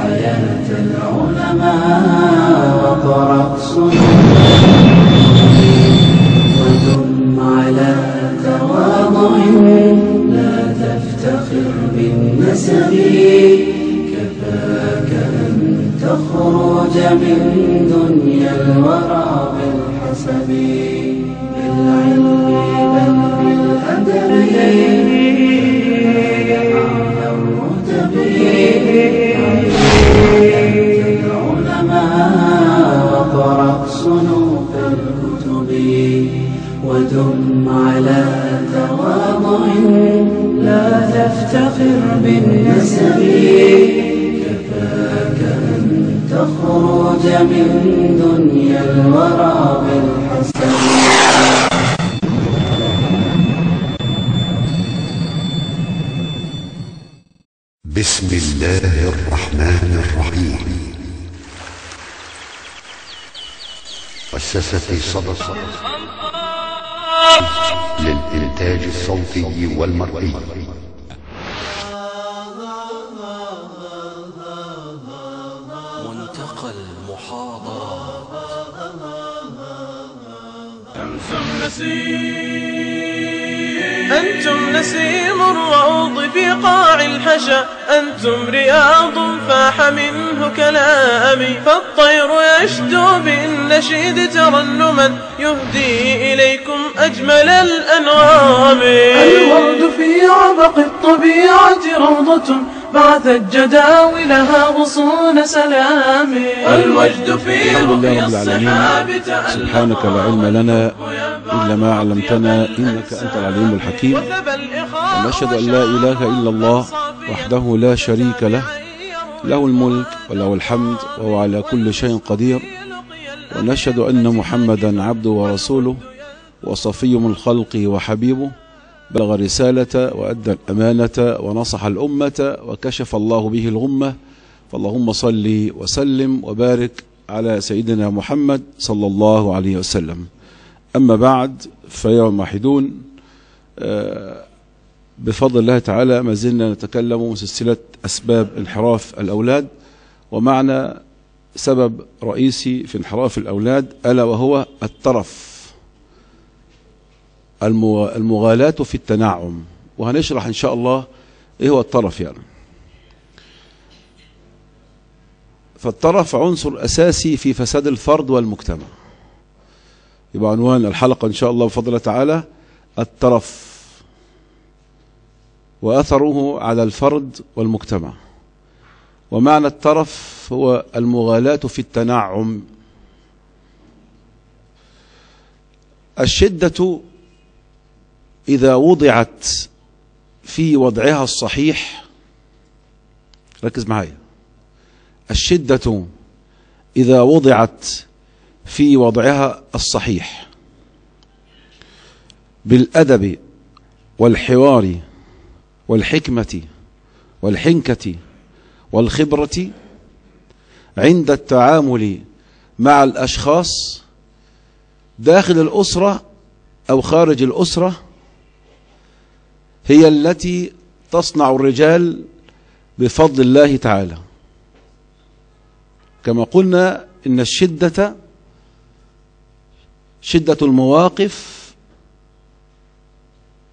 حياة العلماء وقرأ ودم على تواضع لا تفتخر بالنسب كفاك أن تخرج من دنيا الورى بالحسب. لا تفتخر بالنسب. كفاك أن تخرج من دنيا الورى بالحسب بسم الله الرحمن الرحيم. مؤسسة صدى. للإنتاج الصوتي والمرئي. منتقى المحاضرات أنتم نسيم الروض في قاع الحشا. أنتم رياض فاح منه كلامي. فالطير يشدو بالنشيد ترنما. يهدي إليكم أجمل الأنغام الورد في عبق الطبيعة روضة. بعثت جداولها غصون سلام. الوجد في العالمين. الصحاب سبحانك لا علم لنا إلا ما علمتنا إنك أنت العليم الحكيم. ونشهد أن لا إله إلا الله وحده لا شريك له. له الملك وله الحمد وهو على كل شيء قدير. ونشهد أن محمدا عبده ورسوله وصفي من خلقه وحبيبه. بلغ الرسالة وأدى الأمانة ونصح الأمة وكشف الله به الغمة. فاللهم صل وسلم وبارك على سيدنا محمد صلى الله عليه وسلم. أما بعد فيا موحدون آه، بفضل الله تعالى ما زلنا نتكلم سلسلة أسباب انحراف الأولاد. ومعنا سبب رئيسي في انحراف الأولاد ألا وهو الترف المغالاة في التنعم. وهنشرح إن شاء الله إيه هو الطرف يعني. فالطرف عنصر أساسي في فساد الفرد والمجتمع. يبقى عنوان الحلقة إن شاء الله بفضل الله تعالى الترف وأثره على الفرد والمجتمع. ومعنى الترف هو المغالاة في التنعم. الشدة إذا وضعت في وضعها الصحيح ركز معايا. الشدة إذا وضعت في وضعها الصحيح. بالأدب والحوار والحكمة والحنكة والخبرة عند التعامل مع الأشخاص داخل الأسرة أو خارج الأسرة هي التي تصنع الرجال بفضل الله تعالى. كما قلنا إن الشدة شدة المواقف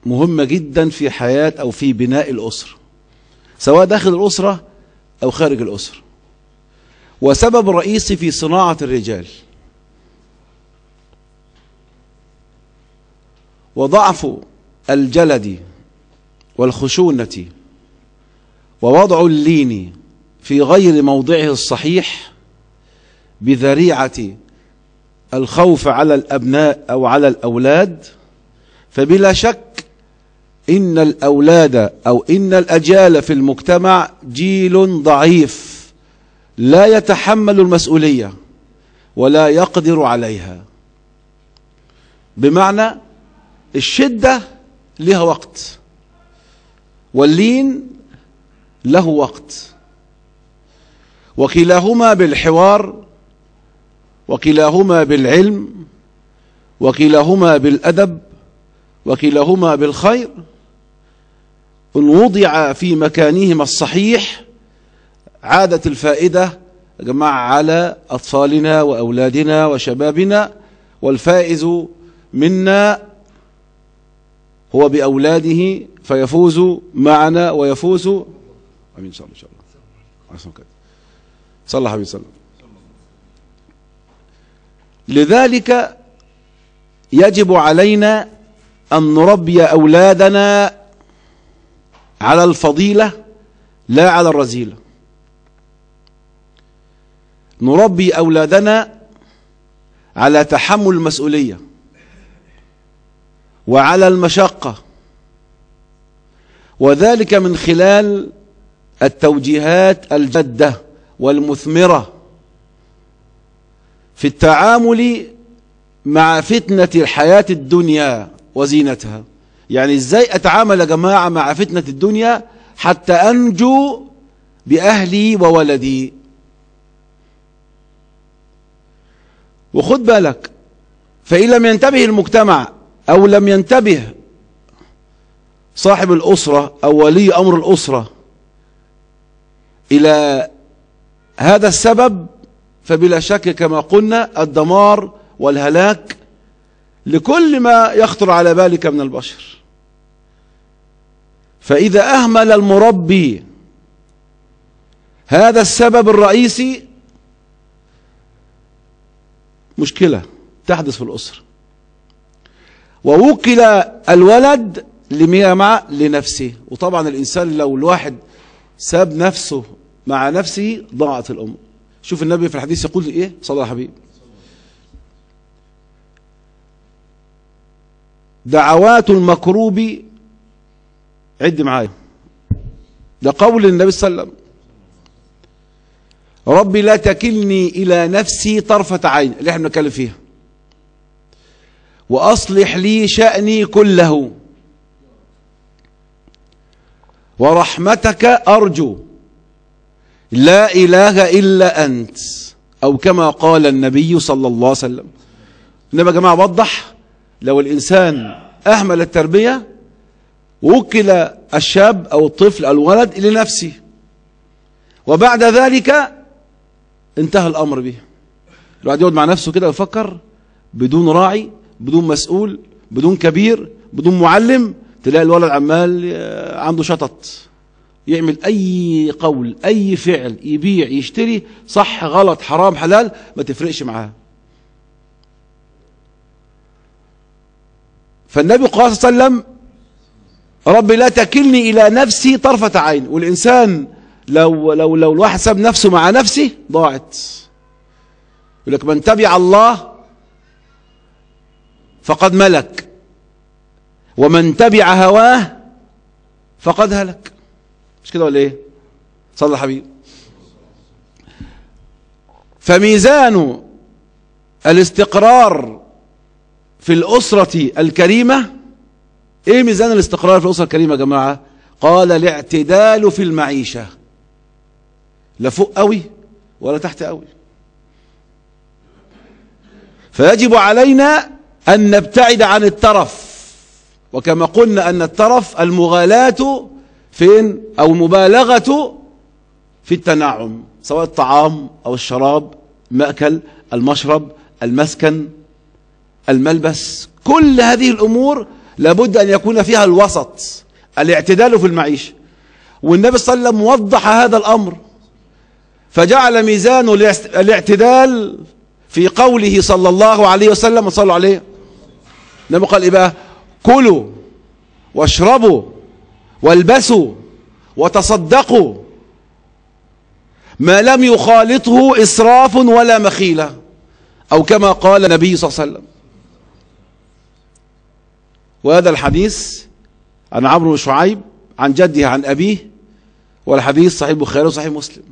مهمة جدا في حياة أو في بناء الأسرة سواء داخل الأسرة أو خارج الأسرة. وسبب رئيسي في صناعة الرجال وضعف الجلد والخشونة ووضع اللين في غير موضعه الصحيح بذريعة الخوف على الأبناء أو على الأولاد. فبلا شك إن الأولاد أو إن الأجيال في المجتمع جيل ضعيف لا يتحمل المسؤولية ولا يقدر عليها. بمعنى الشدة لها وقت. واللين له وقت. وكلاهما بالحوار وكلاهما بالعلم وكلاهما بالأدب وكلاهما بالخير. إن وضع في مكانهما الصحيح عادت الفائدة جماعة على أطفالنا وأولادنا وشبابنا. والفائز منا هو بأولاده فيفوز معنا ويفوز. أمين إن شاء الله إن شاء الله. صلى الله عليه وسلم. لذلك يجب علينا أن نربي أولادنا على الفضيلة لا على الرذيلة نربي أولادنا على تحمل المسؤولية وعلى المشقة. وذلك من خلال التوجيهات الجادة والمثمرة في التعامل مع فتنة الحياة الدنيا وزينتها. يعني إزاي أتعامل يا جماعة مع فتنة الدنيا حتى أنجو بأهلي وولدي؟ وخد بالك فإن لم ينتبه المجتمع أو لم ينتبه صاحب الأسرة أو ولي أمر الأسرة. إلى هذا السبب فبلا شك كما قلنا الدمار والهلاك لكل ما يخطر على بالك من البشر. فإذا أهمل المربي هذا السبب الرئيسي مشكلة تحدث في الأسرة. ووكل الولد لمع لنفسه. وطبعا الإنسان لو الواحد ساب نفسه مع نفسه ضاعت الأمر شوف النبي في الحديث يقول إيه؟ صلى الله حبيب دعوات المكروب عد معايا. ده قول النبي صلى الله عليه وسلم. ربي لا تكلني إلى نفسي طرفة عين اللي إحنا بنتكلم فيها. وأصلح لي شأني كله. ورحمتك أرجو. لا إله إلا أنت. أو كما قال النبي صلى الله عليه وسلم. إنما يا جماعة وضح لو الإنسان أهمل التربية وكل الشاب أو الطفل أو الولد لنفسه وبعد ذلك انتهى الأمر به. الواحد يقعد مع نفسه كده ويفكر بدون راعي بدون مسؤول بدون كبير بدون معلم. تلاقي الولد عمال عنده شطط. يعمل أي قول أي فعل يبيع يشتري صح غلط حرام حلال ما تفرقش معاه. فالنبي صلى الله عليه وسلم ربي لا تكلني إلى نفسي طرفة عين. والإنسان لو لو لو الواحد ساب نفسه مع نفسه ضاعت. يقول لك من تبع الله فقد ملك. ومن تبع هواه فقد هلك. مش كده ولا إيه؟ صلى حبيب فميزان الاستقرار في الأسرة الكريمة إيه ميزان الاستقرار في الأسرة الكريمة يا جماعة؟ قال الاعتدال في المعيشة. لا فوق قوي ولا تحت قوي. فيجب علينا أن نبتعد عن الترف. وكما قلنا أن الترف المغالاة فين؟ أو مبالغة في التنعم سواء الطعام أو الشراب المأكل المشرب المسكن الملبس. كل هذه الأمور لابد أن يكون فيها الوسط الاعتدال في المعيشة والنبي صلى الله عليه وسلم وضح هذا الأمر فجعل ميزان الاعتدال في قوله صلى الله عليه وسلم وصلوا عليه. النبي قال إيه بقى كلوا واشربوا والبسوا وتصدقوا ما لم يخالطه إسراف ولا مخيلة أو كما قال النبي صلى الله عليه وسلم. وهذا الحديث عن عمرو بن شعيب عن جده عن أبيه والحديث صحيح البخاري وصحيح مسلم.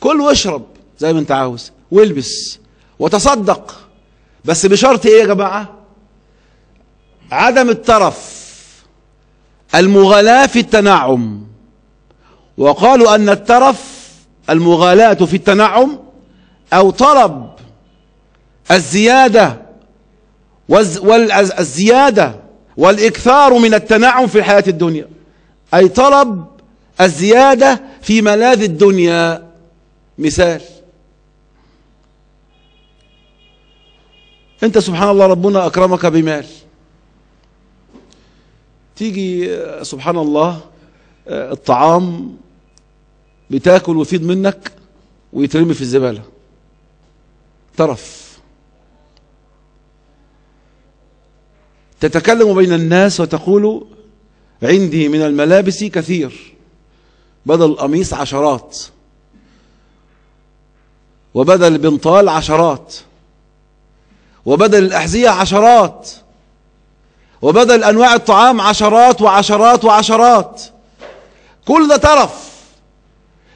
كل واشرب زي ما انت عاوز والبس وتصدق. بس بشرط إيه يا جماعة؟ عدم الترف المغالاة في التنعم. وقالوا أن الترف المغالاة في التنعم أو طلب الزيادة والزيادة والإكثار من التنعم في الحياة الدنيا. أي طلب الزيادة في ملاذ الدنيا. مثال. أنت سبحان الله ربنا أكرمك بمال. تيجي سبحان الله آه، الطعام بتاكل ويفيض منك ويترمي في الزبالة. طرف. تتكلم بين الناس وتقول عندي من الملابس كثير بدل القميص عشرات وبدل البنطال عشرات وبدل الأحذية عشرات. وبدل أنواع الطعام عشرات وعشرات وعشرات. كل ده طرف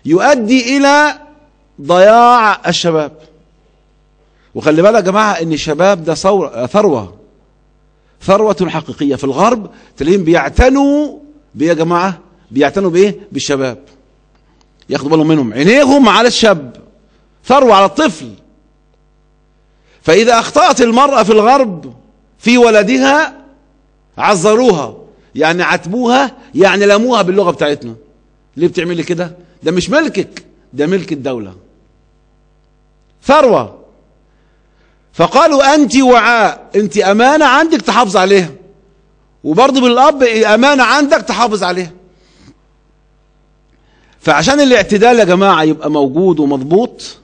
يؤدي إلى ضياع الشباب. وخلي بالك يا جماعة إن الشباب ده ثروة. ثروة حقيقية. في الغرب تلاقيهم بيعتنوا بيه يا جماعة؟ بيعتنوا بإيه؟ بالشباب. ياخدوا بالهم منهم. عينيهم على الشاب. ثروة على الطفل. فإذا أخطأت المرأة في الغرب في ولدها عذروها يعني عتبوها يعني لموها باللغة بتاعتنا. ليه بتعملي كده؟ ده مش ملكك ده ملك الدولة. ثروة فقالوا أنت وعاء أنت أمانة عندك تحافظ عليها. وبرضه بالأب أمانة عندك تحافظ عليها. فعشان الاعتدال يا جماعة يبقى موجود ومضبوط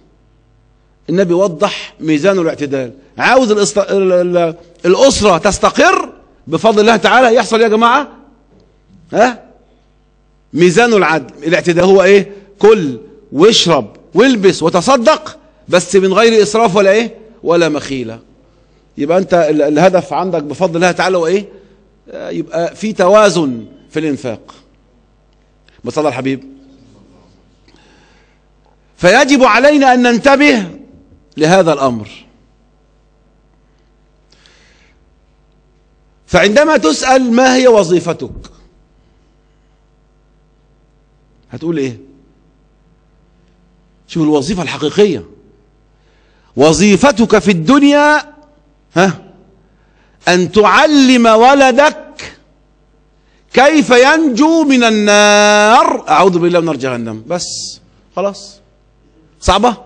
النبي وضح ميزان الاعتدال. عاوز الأسط... ال- ال- الأسرة تستقر بفضل الله تعالى يحصل يا جماعة؟ ها؟ ميزان العدل. الاعتدال هو إيه؟ كل واشرب والبس وتصدق بس من غير إسراف ولا إيه؟ ولا مخيلة. يبقى أنت ال- الهدف عندك بفضل الله تعالى هو إيه؟ آه، يبقى في توازن في الإنفاق. بصلى الحبيب. فيجب علينا أن ننتبه لهذا الأمر. فعندما تسأل ما هي وظيفتك؟ هتقول إيه؟ شوف الوظيفة الحقيقية. وظيفتك في الدنيا ها أن تعلم ولدك كيف ينجو من النار. أعوذ بالله من نار جهنم. بس خلاص. صعبة؟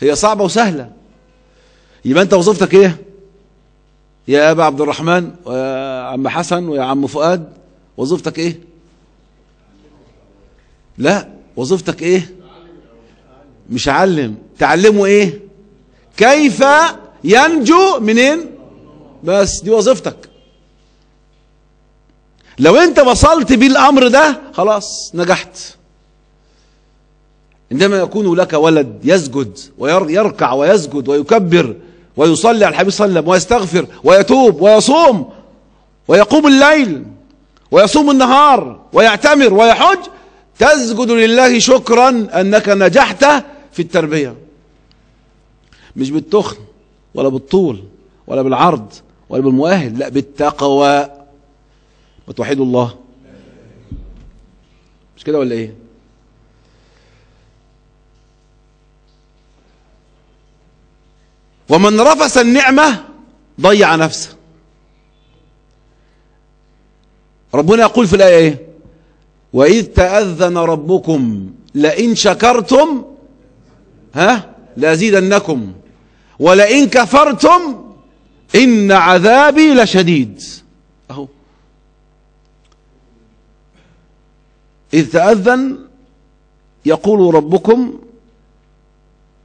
هي صعبة وسهلة. يبقى أنت وظيفتك إيه؟ يا أبا عبد الرحمن ويا عم حسن ويا عم فؤاد وظيفتك إيه؟ لا وظيفتك إيه؟ مش علم. تعلمه إيه؟ كيف ينجو منين؟ بس دي وظيفتك. لو أنت وصلت بالأمر ده خلاص نجحت. عندما يكون لك ولد يسجد ويركع ويسجد ويكبر ويصلي على الحبيب صلى الله عليه وسلم ويستغفر ويتوب ويصوم ويقوم الليل ويصوم النهار ويعتمر ويحج تسجد لله شكرا أنك نجحت في التربية. مش بالتخن ولا بالطول ولا بالعرض ولا بالمؤهل لا بالتقوى. وتوحدوا الله. مش كده ولا إيه؟ ومن رفس النعمة ضيع نفسه. ربنا يقول في الآية إيه؟ وإذ تأذن ربكم لئن شكرتم ها؟ لأزيدنكم. ولئن كفرتم إن عذابي لشديد. أهو. إذ تأذن يقول ربكم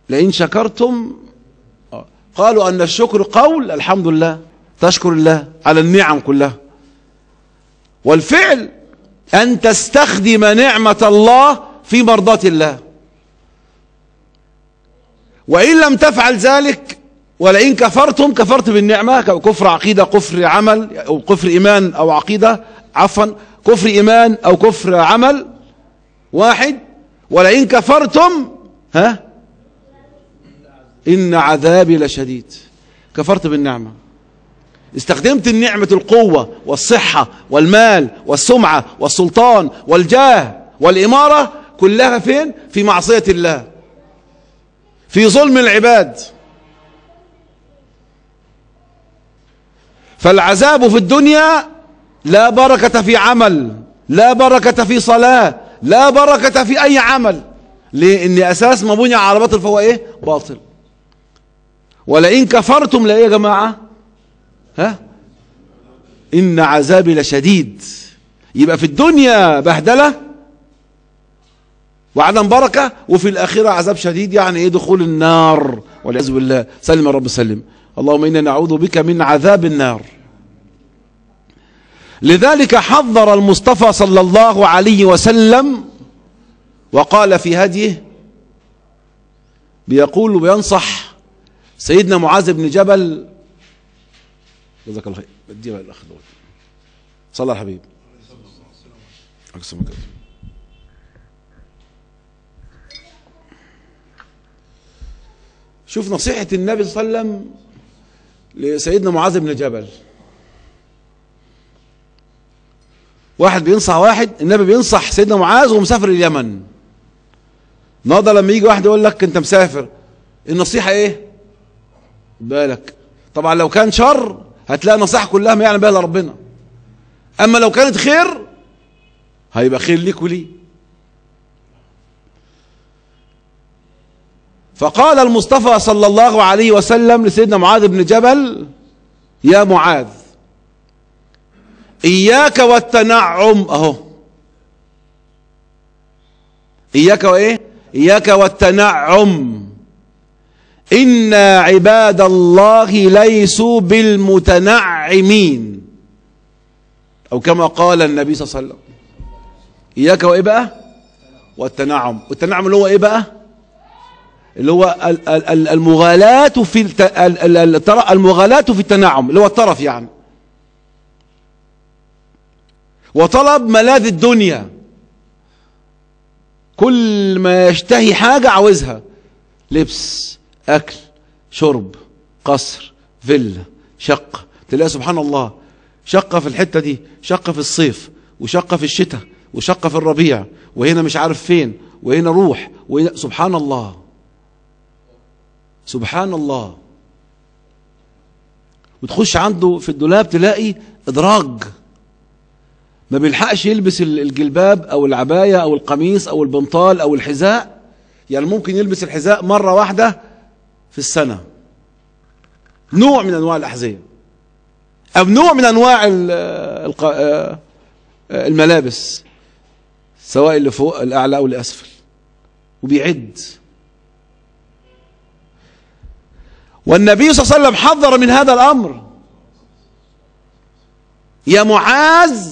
لئن شكرتم قالوا أن الشكر قول الحمد لله تشكر الله على النعم كلها. والفعل أن تستخدم نعمة الله في مرضاة الله. وإن لم تفعل ذلك ولئن كفرتم كفرت بالنعمة كفر عقيدة كفر عمل أو كفر إيمان أو عقيدة عفوا كفر إيمان أو كفر عمل واحد. ولئن كفرتم ها؟ إن عذابي لشديد. كفرت بالنعمة. استخدمت النعمة القوة والصحة والمال والسمعة والسلطان والجاه والإمارة كلها فين؟ في معصية الله. في ظلم العباد. فالعذاب في الدنيا لا بركة في عمل لا بركة في صلاة لا بركة في أي عمل. لأن أساس ما بني على باطل فهو إيه؟ باطل. ولئن كفرتم لا يا جماعة؟ ها؟ إن عذابي لشديد. يبقى في الدنيا بهدلة وعدم بركة وفي الآخرة عذاب شديد يعني إيه؟ دخول النار. والعياذ بالله. سلم يا رب سلم. اللهم إنا نعوذ بك من عذاب النار. لذلك حذر المصطفى صلى الله عليه وسلم وقال في هديه بيقول وبينصح سيدنا معاذ بن جبل. جزاك الله خير. اديها بقى الاخ دوت صلى الحبيب أقسم بالله. شوف نصيحة النبي صلى الله عليه وسلم لسيدنا معاذ بن جبل. واحد بينصح واحد النبي بينصح سيدنا معاذ ومسافر اليمن. النهارده لما يجي واحد يقول لك أنت مسافر. النصيحة إيه؟ بالك. طبعا لو كان شر هتلاقي النصيحة كلها ما يعلم بها الا ربنا أما لو كانت خير هيبقى خير ليك وليه. فقال المصطفى صلى الله عليه وسلم لسيدنا معاذ بن جبل يا معاذ إياك والتنعم أهو. إياك وإيه؟ إياك والتنعم. إن عباد الله ليسوا بالمتنعمين. أو كما قال النبي صلى الله عليه وسلم إياك وإيه بقى؟ والتنعم. والتنعم اللي هو إيه بقى؟ اللي هو ال- ال- ال- المغالاة في المغالاة في التنعم اللي هو الطرف يعني. وطلب ملاذ الدنيا. كل ما يشتهي حاجة عاوزها. لبس. أكل شرب قصر فيلا شقة. تلاقي سبحان الله شقة في الحتة دي شقة في الصيف وشقة في الشتاء وشقة في الربيع وهنا مش عارف فين وهنا روح وهنا سبحان الله. سبحان الله. وتخش عنده في الدولاب تلاقي إدراج. ما بيلحقش يلبس ال- الجلباب أو العباية أو القميص أو البنطال أو الحذاء. يعني ممكن يلبس الحذاء مرة واحدة في السنة. نوع من أنواع الأحذية. أو نوع من الق- آه، الملابس. سواء اللي فوق الأعلى أو الاسفل وبيعد. والنبي صلى الله عليه وسلم حذر من هذا الأمر. يا معاذ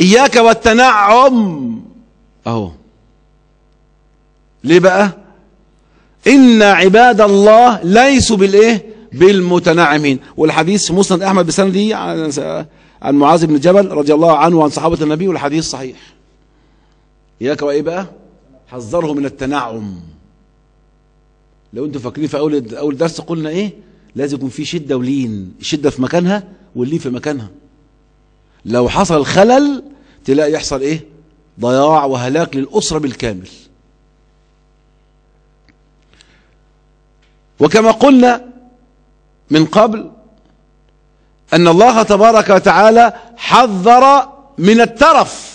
إياك والتنعم. أهو. ليه بقى؟ إن عباد الله ليسوا بالإيه؟ بالمتنعمين. والحديث في مسند أحمد بسنده عن معاذ بن جبل رضي الله عنه وعن صحابة النبي والحديث صحيح. إياك وايه بقى. حذره من التنعم. لو أنتوا فاكرين في اول أول درس قلنا إيه؟ لازم يكون في شدة ولين. الشدة في مكانها واللين في مكانها. لو حصل خلل تلاقي يحصل إيه؟ ضياع وهلاك للأسرة بالكامل. وكما قلنا من قبل أن الله تبارك وتعالى حذر من الترف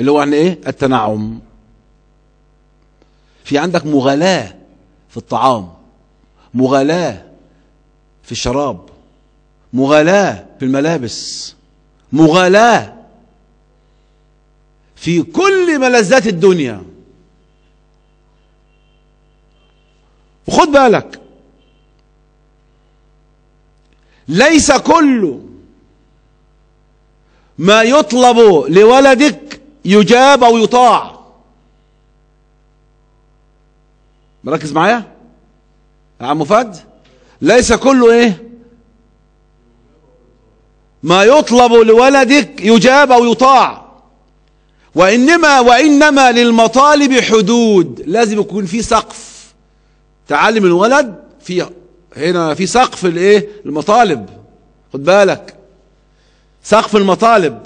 اللي هو يعني إيه؟ التنعم. في عندك مغالاة في الطعام مغالاة في الشراب مغالاة في الملابس مغالاة في كل ملذات الدنيا. وخد بالك. ليس كل ما يطلب لولدك يجاب أو يطاع. مركز معايا؟ يا عم فهد. ليس كله إيه؟ ما يطلب لولدك يجاب أو يطاع. وإنما وإنما للمطالب حدود. لازم يكون في سقف. تعلم الولد في هنا في سقف الايه؟ المطالب. خد بالك. سقف المطالب.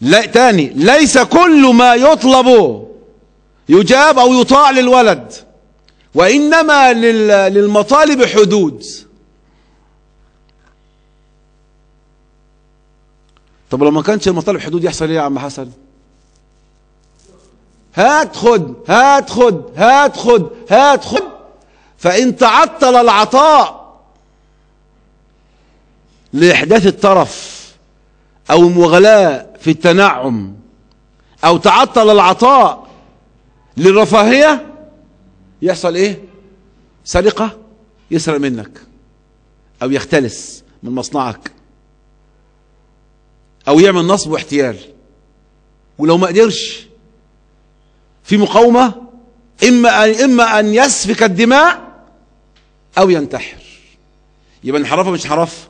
لا تاني. ليس كل ما يطلب يجاب أو يطاع للولد وإنما لل- للمطالب حدود. طب لو ما كانش المطالب حدود يحصل إيه يا عم حسن؟ هات خد هات خد هات خد هات خد. فإن تعطل العطاء لإحداث الترف أو المغلاة في التنعم أو تعطل العطاء للرفاهية يحصل إيه؟ سرقة يسرق منك أو يختلس من مصنعك أو يعمل نصب واحتيال. ولو ما قدرش في مقاومة إما أن, إما أن يسفك الدماء أو ينتحر. يبقى انحرافه مش انحراف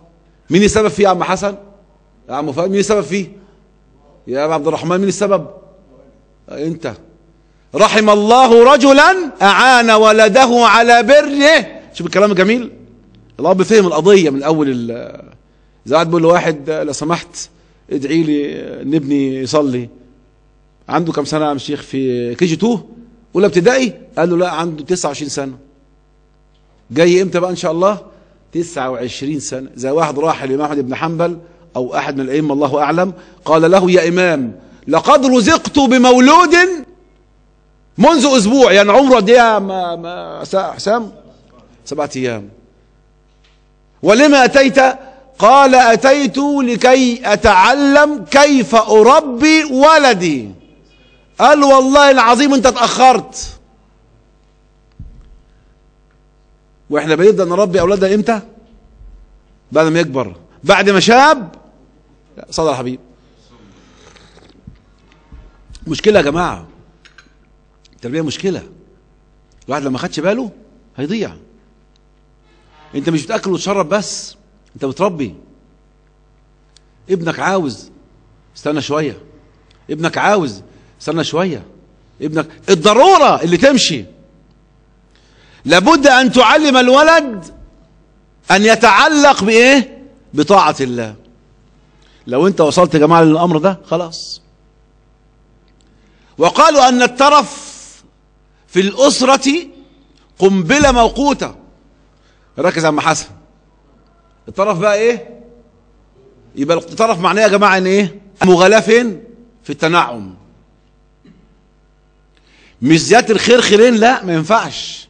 مين السبب فيه يا عم حسن؟ يا عم فؤاد مين السبب فيه؟ يا أبو عبد الرحمن مين السبب؟ أنت. رحم الله رجلا أعان ولده على بره. شوف الكلام الجميل. الاب فهم القضية من أول ال- زي واحد بيقول لواحد لو سمحت ادعي لي إن ابني يصلي. عنده كم سنة يا عم الشيخ؟ في كي جي 2 أولى ابتدائي؟ قال له لا عنده 29 سنة. جاي إمتى بقى إن شاء الله؟ 29 سنة. زي واحد راح الامام احمد بن حنبل أو أحد من الأئمة الله أعلم قال له يا إمام لقد رزقت بمولود منذ أسبوع يعني عمره إيه يا ما ما حسام؟ سبعة أيام. ولما أتيت؟ قال أتيت لكي أتعلم كيف أربي ولدي. قال والله العظيم انت اتأخرت. وإحنا بنبدأ نربي أولادنا إمتى؟ بعد ما يكبر. بعد ما شاب. صدر حبيب. مشكلة يا جماعة. التربية مشكلة. الواحد لما خدش باله هيضيع. انت مش بتأكل وتشرب بس انت بتربي. ابنك عاوز استنى شوية. ابنك عاوز استنى شوية. ابنك الضرورة اللي تمشي. لابد أن تعلم الولد أن يتعلق بإيه؟ بطاعة الله. لو أنت وصلت يا جماعة للأمر ده خلاص. وقالوا أن الترف في الأسرة قنبلة موقوتة. ركز يا عم حسن. الطرف بقى إيه؟ يبقى الطرف معناه يا جماعة إن إيه؟ مغالاه فين في التنعم. مش زيادة الخير خيرين لا ما ينفعش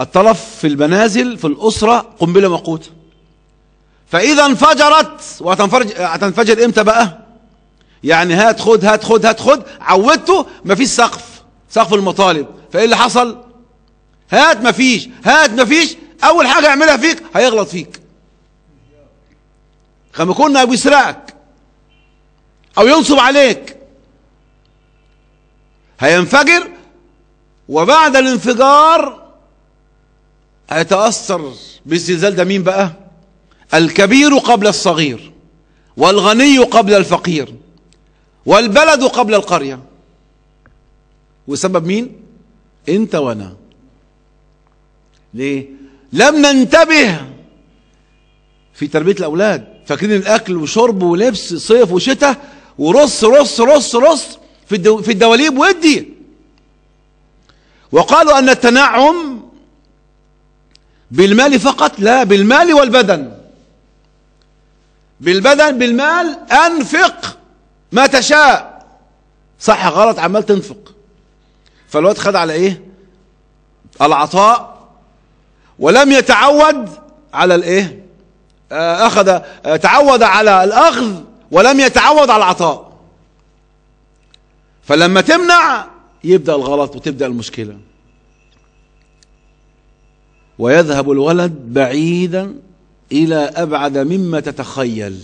الطرف في المنازل في الأسرة قنبلة موقوتة فإذا انفجرت وهتنفجر هتنفجر إمتى بقى؟ يعني هات خد هات خد هات خد عودته مفيش سقف سقف المطالب فإيه اللي حصل؟ هات مفيش هات مفيش أول حاجة يعملها فيك هيغلط فيك كما كنا بيسرقك أو ينصب عليك. هينفجر وبعد الانفجار هيتأثر بالزلزال ده مين بقى؟ الكبير قبل الصغير والغني قبل الفقير والبلد قبل القرية. وسبب مين؟ أنت وأنا. ليه؟ لم ننتبه في تربية الأولاد. فاكرين الأكل وشرب ولبس صيف وشتاء؟ ورص رص رص رص في الدو في الدواليب ودي. وقالوا أن التنعم بالمال فقط لا بالمال والبدن. بالبدن بالمال أنفق ما تشاء. صح غلط عمال تنفق. فالواد خد على إيه؟ العطاء ولم يتعود على الإيه؟ آه، أخذ آه، تعود على الأخذ. ولم يتعود على العطاء. فلما تمنع يبدأ الغلط وتبدأ المشكلة. ويذهب الولد بعيدا إلى أبعد مما تتخيل.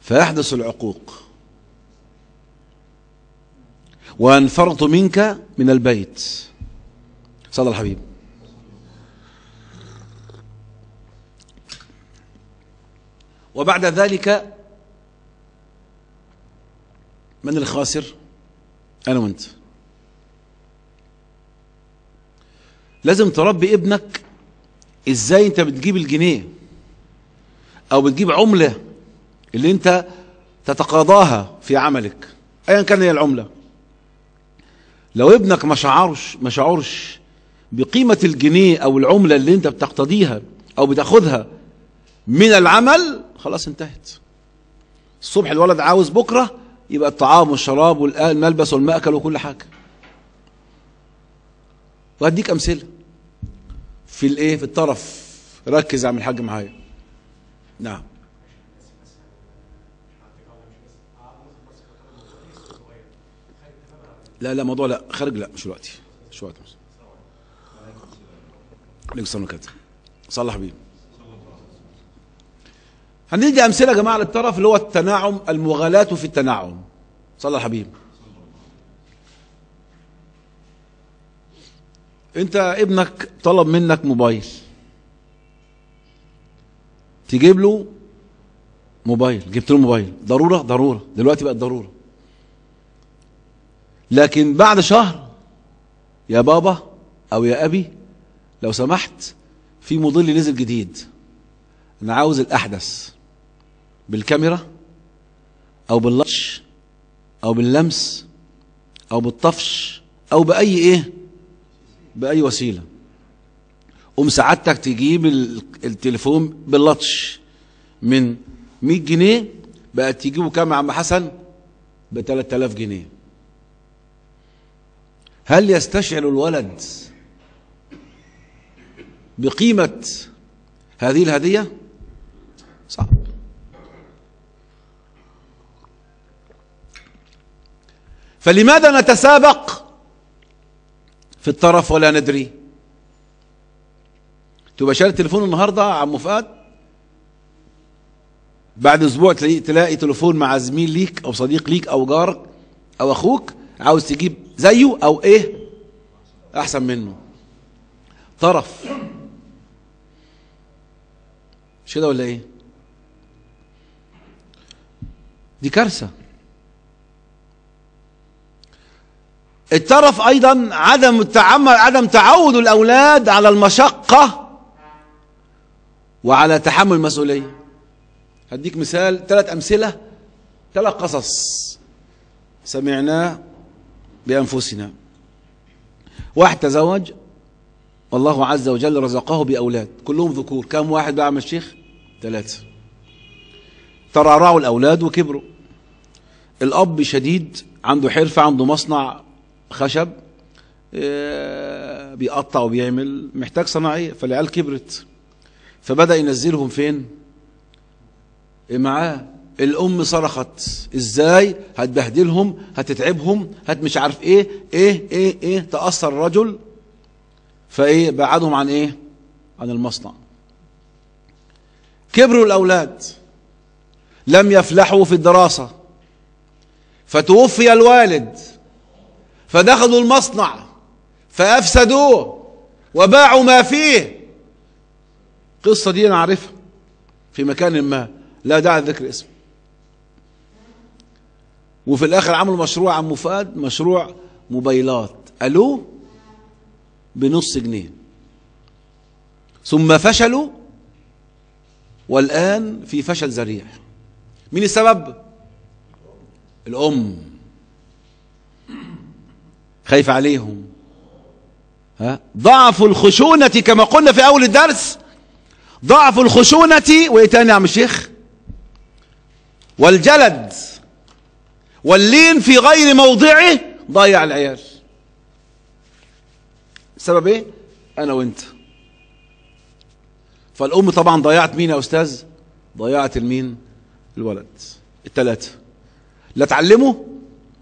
فيحدث العقوق. وانفرط منك من البيت. صلى الحبيب وبعد ذلك من الخاسر؟ أنا وأنت. لازم تربي ابنك إزاي أنت بتجيب الجنيه أو بتجيب عملة اللي أنت تتقاضاها في عملك ايا كان هي العملة. لو ابنك ما شعرش ما شعرش بقيمة الجنيه أو العملة اللي أنت بتقتضيها أو بتاخدها من العمل خلاص انتهت. الصبح الولد عاوز بكرة يبقى الطعام والشراب والملبس والمأكل وكل حاجة. وهديك أمثلة. في الإيه؟ في الطرف. ركز يا عم الحاج معايا. نعم. لا لا موضوع لا خارج لا مش دلوقتي. مش وقت. عليكم السلام صلح حبيبي. هندي أمثلة يا جماعة للطرف اللي هو التناعم المغالاة في التناعم. صلى حبيبي أنت ابنك طلب منك موبايل. تجيب له موبايل. جبت له موبايل. ضرورة؟ ضرورة. دلوقتي بقت ضرورة. لكن بعد شهر يا بابا أو يا أبي لو سمحت في موديل نزل جديد. أنا عاوز الأحدث. بالكاميرا أو باللطش أو باللمس أو بالطفش أو بأي إيه بأي وسيلة. قوم سعادتك تجيب ال- التليفون باللطش من 100 جنيه بقى تجيبه كام يا عم حسن؟ ب 3000 جنيه. هل يستشعر الولد بقيمة هذه الهدية؟ صعب. فلماذا نتسابق؟ في الطرف ولا ندري. تبقى شاري التليفون النهارده عم فؤاد بعد أسبوع تلاقي تلاقي تليفون مع زميل ليك أو صديق ليك أو جارك أو أخوك عاوز تجيب زيه أو إيه؟ أحسن منه. طرف. مش كده ولا إيه؟ دي كارثة. الترف أيضا عدم التعمد عدم تعود الأولاد على المشقة وعلى تحمل المسؤولية. هديك مثال ثلاث أمثلة ثلاث قصص سمعناه بأنفسنا. واحد تزوج والله عز وجل رزقه بأولاد. كلهم ذكور. كم واحد بقى عم الشيخ؟ ثلاثة ترعرعوا الأولاد وكبروا. الأب شديد عنده حرفة عنده مصنع خشب آه، بيقطع وبيعمل محتاج صناعية. فالعيال كبرت. فبدأ ينزلهم فين؟ معاه. الأم صرخت إزاي؟ هتبهدلهم هتتعبهم هت مش عارف إيه إيه إيه إيه تأثر الرجل. فإيه بعدهم عن إيه؟ عن المصنع. كبروا الأولاد. لم يفلحوا في الدراسة. فتوفي الوالد. فدخلوا المصنع فأفسدوه وباعوا ما فيه. القصة دي أنا عارفها في مكان ما. لا داعي لذكر اسم وفي الآخر عملوا مشروع عم فؤاد مشروع موبايلات. ألو بنص جنيه. ثم فشلوا والآن في فشل ذريع. مين السبب؟ الأم. خايف عليهم. ها؟ ضعف الخشونة كما قلنا في أول الدرس. ضعف الخشونة وإيه تاني يا عم الشيخ؟ والجلد. واللين في غير موضعه ضيع العيال. السبب إيه؟ أنا وأنت. فالأم طبعا ضيعت مين يا أستاذ؟ ضيعت المين؟ الولد. الثلاثه لا تعلموا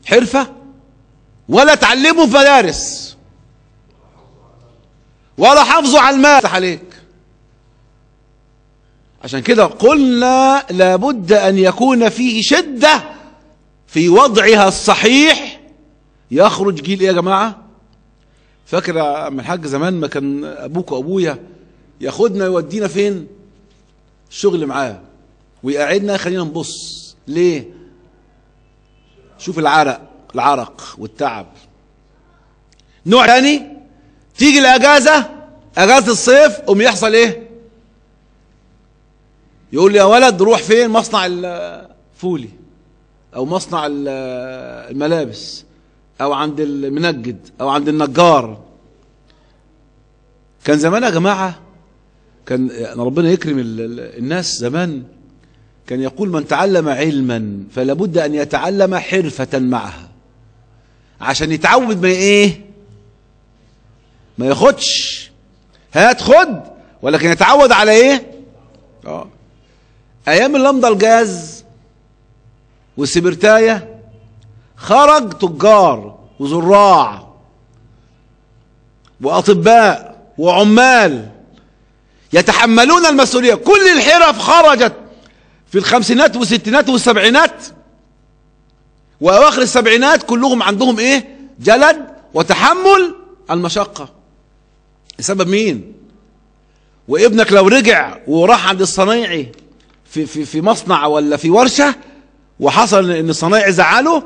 حرفة؟ ولا تعلموا في مدارس ولا حافظوا على المال. عليك. عشان كده قلنا لابد أن يكون فيه شدة في وضعها الصحيح. يخرج جيل إيه يا جماعة؟ فاكر عم الحاج زمان ما كان أبوك وأبويا ياخدنا يودينا فين؟ الشغل معاه. ويقعدنا خلينا نبص. ليه؟ شوف العرق. العرق والتعب. نوع تاني تيجي الاجازه أجازة الصيف قوم يحصل إيه؟ يقول لي يا ولد روح فين؟ مصنع الفولي أو مصنع ال- الملابس أو عند المنجد أو عند النجار. كان زمان يا جماعة كان ربنا يكرم ال- ال- الناس زمان كان يقول من تعلم علما فلا بد أن يتعلم حرفة معها. عشان يتعود ما إيه؟ ما ياخدش. هات خد ولكن يتعود على إيه؟ آه. أيام اللمضة الجاز والسبرتاية خرج تجار وزراع وأطباء وعمال يتحملون المسؤولية. كل الحرف خرجت في الخمسينات والستينات والسبعينات وأواخر السبعينات كلهم عندهم إيه؟ جلد وتحمل المشقة. بسبب مين؟ وابنك لو رجع وراح عند الصنايعي في في في مصنع ولا في ورشة وحصل إن الصنايعي زعله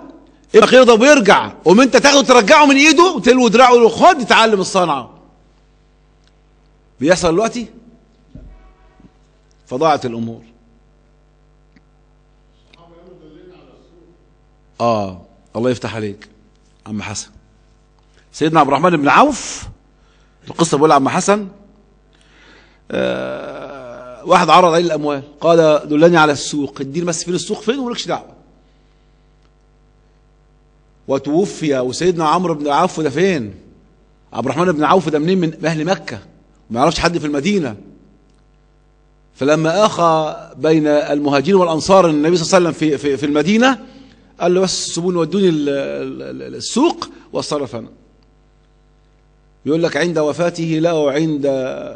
ابنك يغضب ويرجع قوم أنت تاخده ترجعه من إيده وتلوي دراعه خد اتعلم الصنعة. بيحصل دلوقتي؟ فضاعت الأمور. آه الله يفتح عليك. عم حسن. سيدنا عبد الرحمن بن عوف القصة بيقول عم حسن. آه واحد عرض عليه الأموال. قال دلني على السوق. اديني بس فين؟ السوق فين؟ ومالكش دعوة. وتوفي وسيدنا عمرو بن عوف ده فين؟ عبد الرحمن بن عوف ده منين؟ من أهل مكة. ما يعرفش حد في المدينة. فلما أخى بين المهاجرين والأنصار النبي صلى الله عليه وسلم في في, في المدينة قال له بس سيبوني ودوني ال- ال- ال- السوق واتصرف أنا يقول لك عند وفاته لقوا عند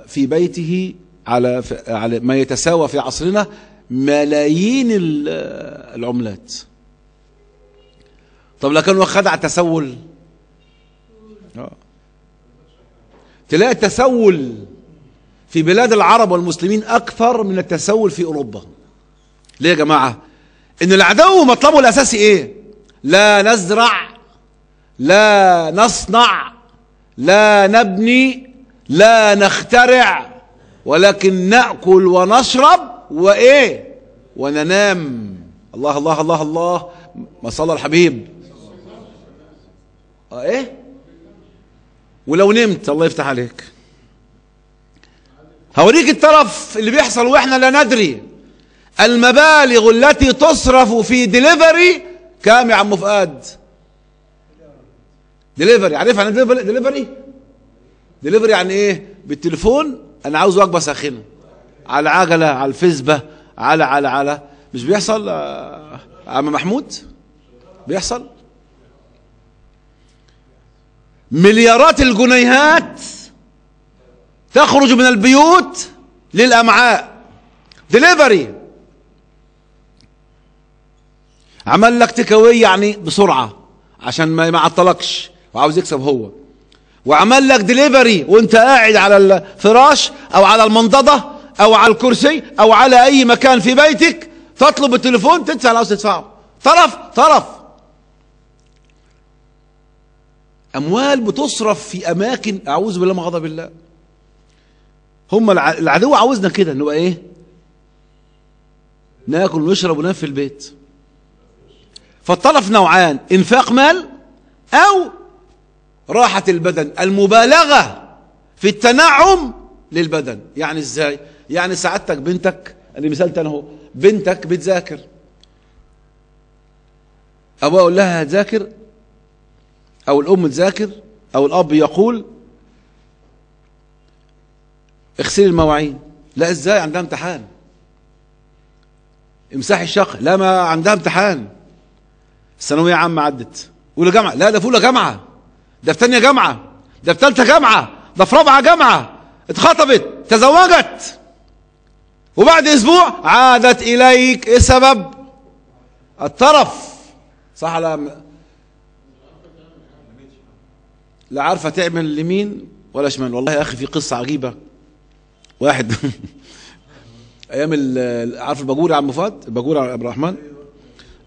في بيته على على ما يتساوى في عصرنا ملايين ال- العملات. طب لو كان واخد على التسول. آه. تلاقي التسول في بلاد العرب والمسلمين أكثر من التسول في أوروبا. ليه يا جماعة؟ ان العدو مطلبه الأساسي إيه؟ لا نزرع لا نصنع لا نبني لا نخترع ولكن نأكل ونشرب وإيه؟ وننام. الله الله الله الله. ما صلى الحبيب. آه إيه؟ ولو نمت الله يفتح عليك. هوريك الترف اللي بيحصل وإحنا لا ندري. المبالغ التي تصرف في ديليفري كام يا عم فؤاد؟ ديليفري عارف يعني delivery delivery ديليفري يعني إيه؟ بالتليفون؟ أنا عاوز وجبة ساخنة. على عجلة على الفسبة على على على. مش بيحصل؟ آه، عم محمود؟ بيحصل؟ مليارات الجنيهات تخرج من البيوت للأمعاء. ديليفري عمل لك take away يعني بسرعة عشان ما يعطلكش وعاوز يكسب هو. وعمل لك ديليفري وانت قاعد على الفراش أو على المنضدة أو على الكرسي أو على أي مكان في بيتك تطلب التليفون تدفع اللي عاوز تدفعه. طرف طرف. أموال بتصرف في أماكن أعوذ بالله من غضب الله. هم الع- العدو عاوزنا كده نبقى إيه؟ ناكل ونشرب وننام في البيت. فالطرف نوعان إنفاق مال أو راحة البدن المبالغة في التنعم للبدن. يعني إزاي؟ يعني سعادتك بنتك أنا مثال تاني أهو بنتك بتذاكر. أبوها يقول لها هتذاكر؟ أو الأم تذاكر؟ أو الأب يقول اغسلي المواعين. لا إزاي؟ عندها امتحان. امسحي الشقة. لا ما عندها امتحان. الثانوية عامة عدت. أولى جامعة. لا ده في أولى جامعة. ده في تانية جامعة. ده في تالتة جامعة. ده في رابعة جامعة. اتخطبت. تزوجت. وبعد أسبوع عادت إليك إيه السبب؟ الطرف. صح ولا لا عارفة تعمل لمين ولا شمال. والله يا أخي في قصة عجيبة. واحد أيام ال- عارف الباجور يا عم فؤاد؟ الباجور يا عبد الرحمن؟ ال- ال-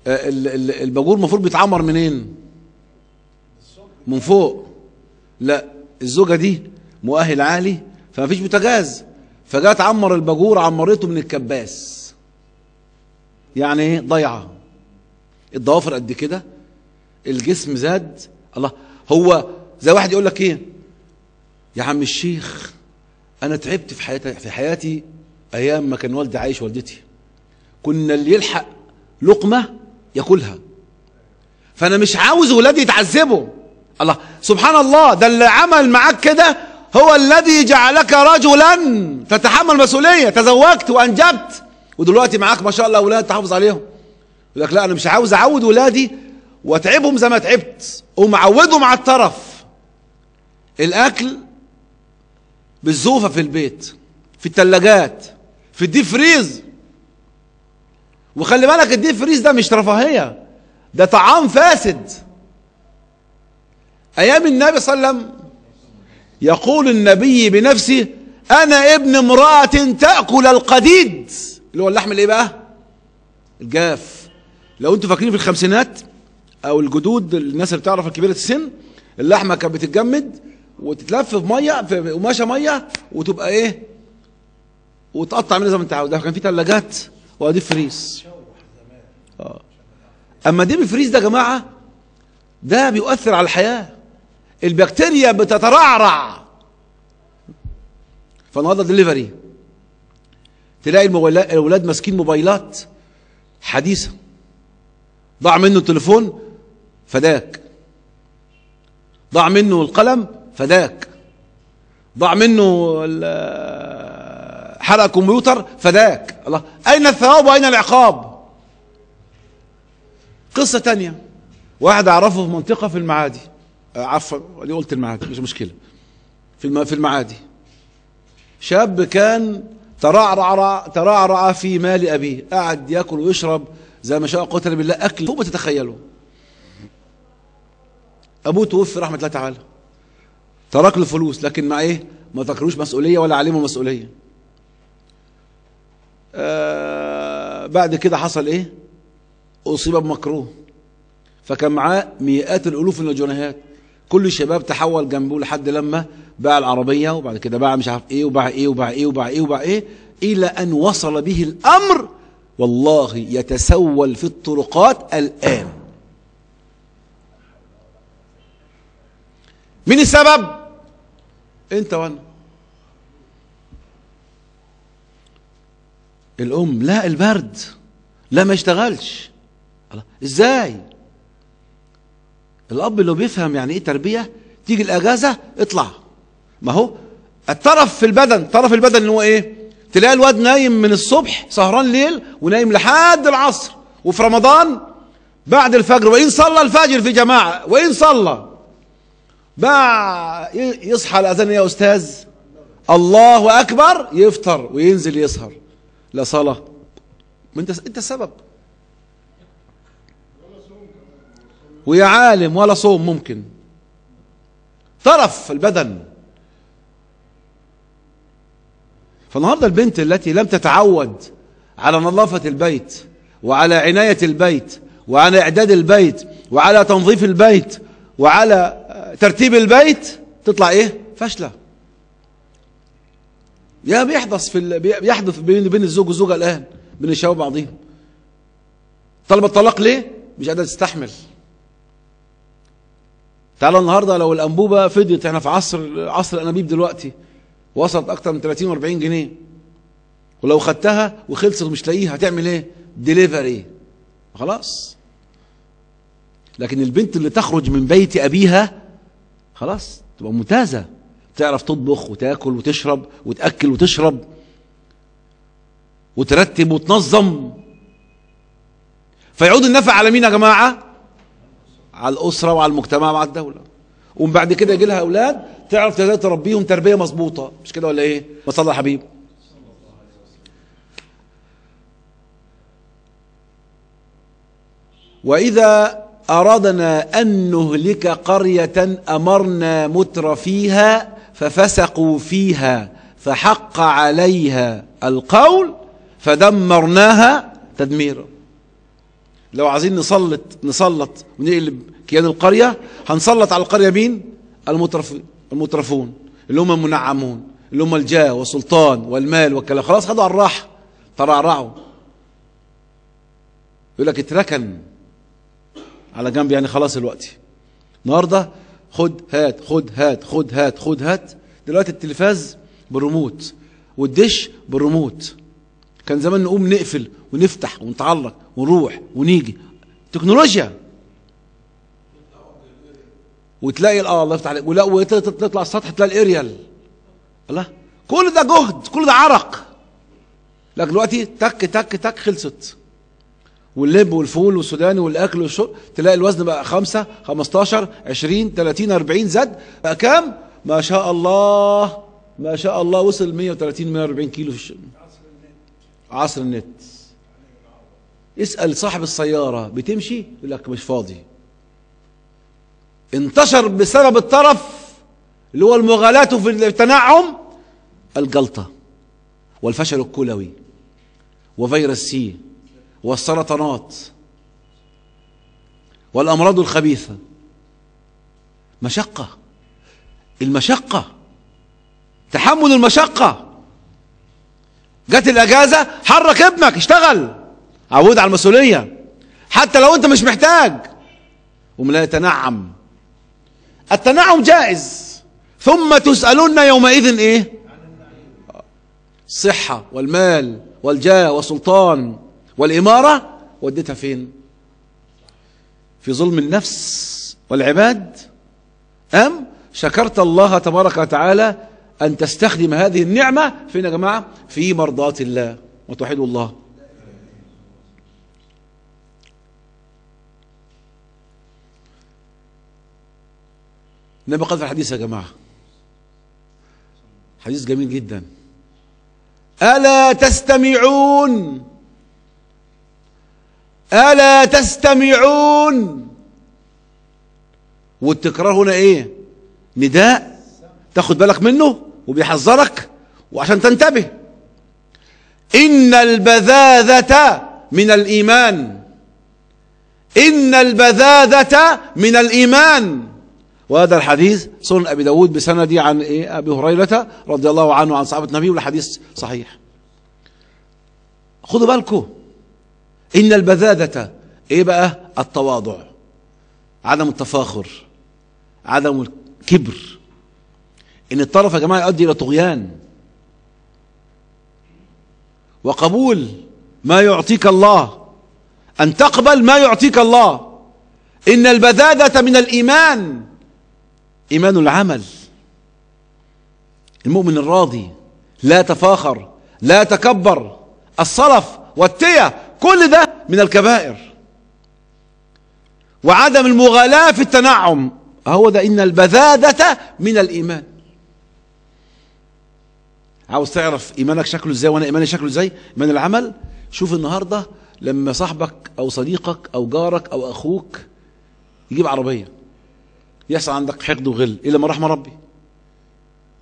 الباجور المفروض بيتعمر منين؟ من فوق. لا الزوجة دي مؤهل عالي فما فيش بوتاجاز. فجاء تعمر الباجور عمرته من الكباس. يعني إيه؟ ضيعة الضوافر قد كده. الجسم زاد. الله. هو زي واحد يقول لك إيه؟ يا عم الشيخ أنا تعبت في حياتي في حياتي أيام ما كان والدي عايش والدتي. كنا اللي يلحق لقمة ياكلها. فأنا مش عاوز ولادي يتعذبوا. الله سبحان الله ده اللي عمل معاك كده هو الذي جعلك رجلا. تتحمل مسؤولية تزوجت وأنجبت. ودلوقتي معاك ما شاء الله أولاد تحافظ عليهم. يقول لك لا أنا مش عاوز أعود ولادي وأتعبهم زي ما تعبت. ومعودهم على الترف الأكل بالزوفة في البيت في الثلاجات في ال deep freeze. وخلي بالك ال deep freeze ده مش رفاهية ده طعام فاسد. أيام النبي صلى الله عليه وسلم يقول النبي بنفسه أنا ابن امرأة تأكل القديد. اللي هو اللحم الإيه بقى؟ الجاف. لو أنتوا فاكرين في الخمسينات أو الجدود الناس اللي بتعرف الكبيره السن اللحمة كانت بتتجمد وتتلف في مية في قماشة مية وتبقى إيه؟ وتقطع منها زي ما انت عاوز. كان في ثلاجات وادي فريز آه أما دي بفريز ده يا جماعة ده بيؤثر على الحياة. البكتيريا بتترعرع. فالنهاردة دليفري تلاقي الأولاد ماسكين موبايلات حديثة. ضاع منه التليفون فداك. ضاع منه القلم فداك. ضاع منه حرق كمبيوتر فداك الله. أين الثواب وأين العقاب؟ قصة تانية. واحد أعرفه في منطقة في المعادي. آه، عفوا دي قلت المعادي مش مشكلة. في في المعادي. شاب كان ترعرع ترعرع في مال أبيه. قعد يأكل ويشرب زي ما شاء قتل بالله أكل. فوق ما تتخيله. أبوه توفي رحمة الله تعالى. ترك له فلوس لكن مع إيه؟ ما ذكروش مسؤولية ولا علمه مسؤولية. آه بعد كده حصل إيه؟ أصيب بمكروه فكان معاه مئات الألوف من الجنيهات. كل الشباب تحول جنبه لحد لما باع العربية وبعد كده باع مش عارف إيه وباع إيه وباع إيه وباع إيه وباع إيه إلى أن وصل به الأمر. والله يتسول في الطرقات الآن. مين السبب؟ أنت وأنا. الأم لا البرد. لا ما يشتغلش الله، إزاي؟ الأب اللي بيفهم يعني إيه تربية تيجي الأجازة اطلع. ما هو الطرف في البدن طرف البدن اللي هو إيه؟ تلاقي الواد نايم من الصبح سهران ليل ونايم لحد العصر. وفي رمضان بعد الفجر وإن صلى الفجر في جماعة وإن صلى. بقى يصحى الأذان يا أستاذ. الله أكبر يفطر وينزل يسهر. لا صلاة. ما انت انت السبب ويا عالم ولا صوم ممكن. طرف البدن. فالنهاردة البنت التي لم تتعود على نظافة البيت وعلى عناية البيت وعلى إعداد البيت وعلى تنظيف البيت وعلى آه، ترتيب البيت تطلع إيه؟ فاشلة. يا بيحدث في بيحدث بين بين الزوج والزوجة الآن بين الشباب بعضهم. طلب الطلاق ليه؟ مش قادرة تستحمل. تعالى النهارده لو الأنبوبة فضيت إحنا في عصر عصر الأنابيب دلوقتي وصلت أكتر من 30 و40 جنيه. ولو خدتها وخلصت ومش لاقيها هتعمل إيه؟ ديليفري خلاص. لكن البنت اللي تخرج من بيت أبيها خلاص تبقى ممتازة. تعرف تطبخ وتاكل وتشرب وتأكل وتشرب وترتب وتنظم فيعود النفع على مين يا جماعة؟ على الأسرة وعلى المجتمع وعلى الدولة ومن بعد كده يجي لها أولاد تعرف إزاي تربيهم تربية مظبوطة مش كده ولا إيه؟ ما صلى حبيب وإذا أردنا أن نهلك قرية أمرنا متر فيها ففسقوا فيها فحق عليها القول فدمرناها تدميرا. لو عايزين نسلط نسلط ونقلب كيان القرية؟ هنسلط على القرية مين؟ المترف المترفون اللي هم المنعمون اللي هم الجاه والسلطان والمال والكلام. خلاص خدوا على الراحة ترعرعوا. يقول لك اتركن على جنب يعني خلاص الوقت. النهارده خد هات خد هات خد هات خد هات. دلوقتي التلفاز بالريموت والدش بالريموت. كان زمان نقوم نقفل ونفتح ونتعلق ونروح ونيجي. تكنولوجيا. وتلاقي آه الله يفتح عليك. ولا وتطلع السطح تلاقي الأريال. الله. كل ده جهد كل ده عرق. لكن دلوقتي تك تك تك خلصت. واللب والفول والسوداني والأكل والشرب تلاقي الوزن بقى 5 15 20 30 40 زاد. بقى كام؟ ما شاء الله ما شاء الله وصل 130 140 كيلو في الشم. عصر النت. اسأل صاحب السيارة بتمشي؟ يقول لك مش فاضي. انتشر بسبب الطرف اللي هو المغالاة في التنعم الجلطة والفشل الكلوي وفيروس سي. والسرطانات والأمراض الخبيثة. مشقة. المشقة. تحمل المشقة. جت الأجازة حرك ابنك اشتغل. عود على المسؤولية. حتى لو أنت مش محتاج. ولا يتنعم. التنعم جائز. ثم تسألون يومئذ إيه؟ الصحة والمال والجاه والسلطان. والإمارة وديتها فين؟ في ظلم النفس والعباد. أم شكرت الله تبارك وتعالى أن تستخدم هذه النعمة فين يا جماعة؟ في مرضاة الله. وتوحيدوا الله. النبي قال في الحديث يا جماعة حديث جميل جدا. ألا تستمعون؟ ألا تستمعون؟ والتكرار هنا إيه؟ نداء. تاخد بالك منه وبيحذرك وعشان تنتبه. إن البذاذة من الإيمان. إن البذاذة من الإيمان. وهذا الحديث سنن أبي داود بسندي عن إيه؟ أبي هريرة رضي الله عنه عن صحابة النبي والحديث صحيح. خدوا بالكم. إن البذاذة إيه بقى؟ التواضع. عدم التفاخر. عدم الكبر. إن الطرف يا جماعة يؤدي إلى طغيان. وقبول ما يعطيك الله. أن تقبل ما يعطيك الله. إن البذاذة من الإيمان. إيمان العمل. المؤمن الراضي. لا تفاخر. لا تكبر. الصلف والتية. كل ده من الكبائر. وعدم المغالاة في التنعم. هو ده إن البذاذة من الإيمان. عاوز تعرف إيمانك شكله إزاي وأنا إيماني شكله إزاي؟ إيمان العمل. شوف النهاردة لما صاحبك أو صديقك أو جارك أو أخوك يجيب عربية. يحصل عندك حقد وغل إلا ما رحم ربي.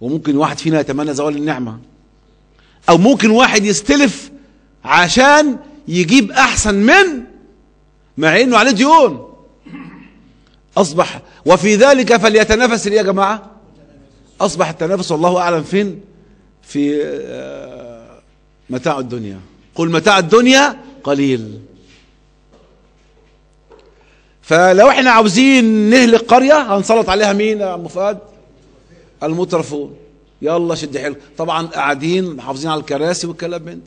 وممكن واحد فينا يتمنى زوال النعمة. أو ممكن واحد يستلف عشان يجيب أحسن من مع إنه عليه ديون. أصبح وفي ذلك فليتنافس يا جماعة. أصبح التنافس والله أعلم فين؟ في آه، متاع الدنيا. قل متاع الدنيا قليل. فلو إحنا عاوزين نهلك قرية هنسلط عليها مين يا عم فؤاد؟ المترفون. يلا شد حيلك. طبعا قاعدين محافظين على الكراسي والكلام ده.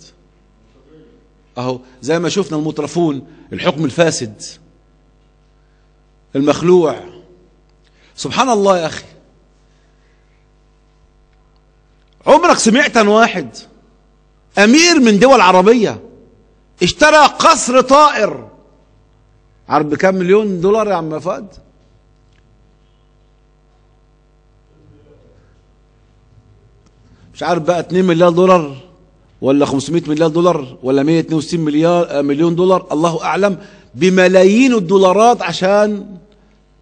أهو زي ما شفنا المترفون الحكم الفاسد المخلوع. سبحان الله يا أخي. عمرك سمعت عن واحد أمير من دول عربية اشترى قصر طائر؟ عارف بكام مليون دولار يا عم فؤاد؟ مش عارف بقى 2 مليار دولار. ولا 500 مليار دولار ولا 162 مليار مليون دولار. الله أعلم بملايين الدولارات عشان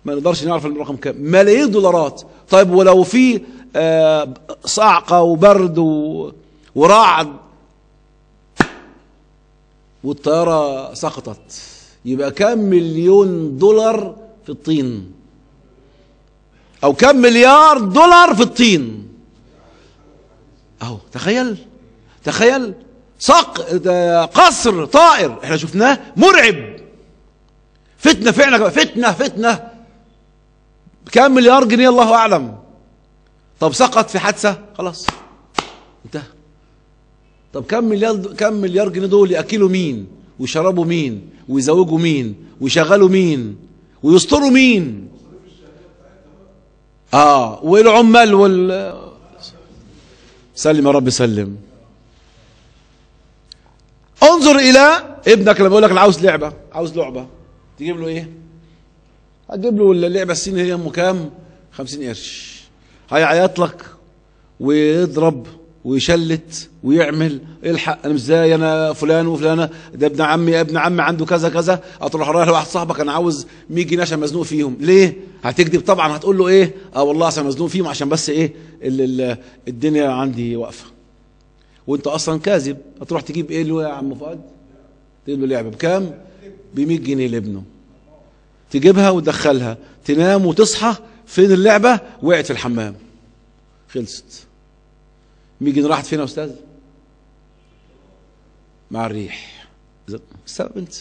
ما نقدرش نعرف الرقم كام. ملايين الدولارات. طيب ولو في آه، صعقه وبرد و- ورعد والطيارة سقطت يبقى كام مليون دولار في الطين؟ أو كام مليار دولار في الطين؟ أهو تخيل. تخيل صق قصر طائر. إحنا شفناه مرعب. فتنة فعلا فتنة فتنة. كام مليار جنيه الله أعلم. طب سقط في حادثة؟ خلاص. انتهى. طب كم مليار كم مليار جنيه دول يأكلوا مين؟ ويشربوا مين؟ ويزوجوا مين؟ ويشغلوا مين؟ ويستروا مين؟ آه. والعمال وال سلم يا رب سلم. انظر إلى ابنك لما يقول لك أنا عاوز لعبة عاوز لعبة. تجيب له إيه؟ هتجيب له اللعبة الصيني هي أم كام؟ 50 قرش. هيعيط لك ويضرب ويشلت ويعمل الحق أنا زي أنا فلان وفلانة ده ابن عمي ابن عمي عنده كذا كذا. هتروح رايح لواحد صاحبك أنا عاوز 100 جنيه عشان مزنوق فيهم. ليه؟ هتكذب طبعا هتقول له إيه؟ آه والله عشان مزنوق فيهم عشان بس إيه؟ ال ال الدنيا عندي واقفة. وانت أصلا كاذب. هتروح تجيب إيه له يا عم فؤاد؟ تجيب له لعبه بكام؟ ب 100 جنيه لابنه. تجيبها وتدخلها. تنام وتصحى فين اللعبة؟ وقعت في الحمام. خلصت. 100 جنيه راحت فين يا أستاذ؟ مع الريح. السبب انت.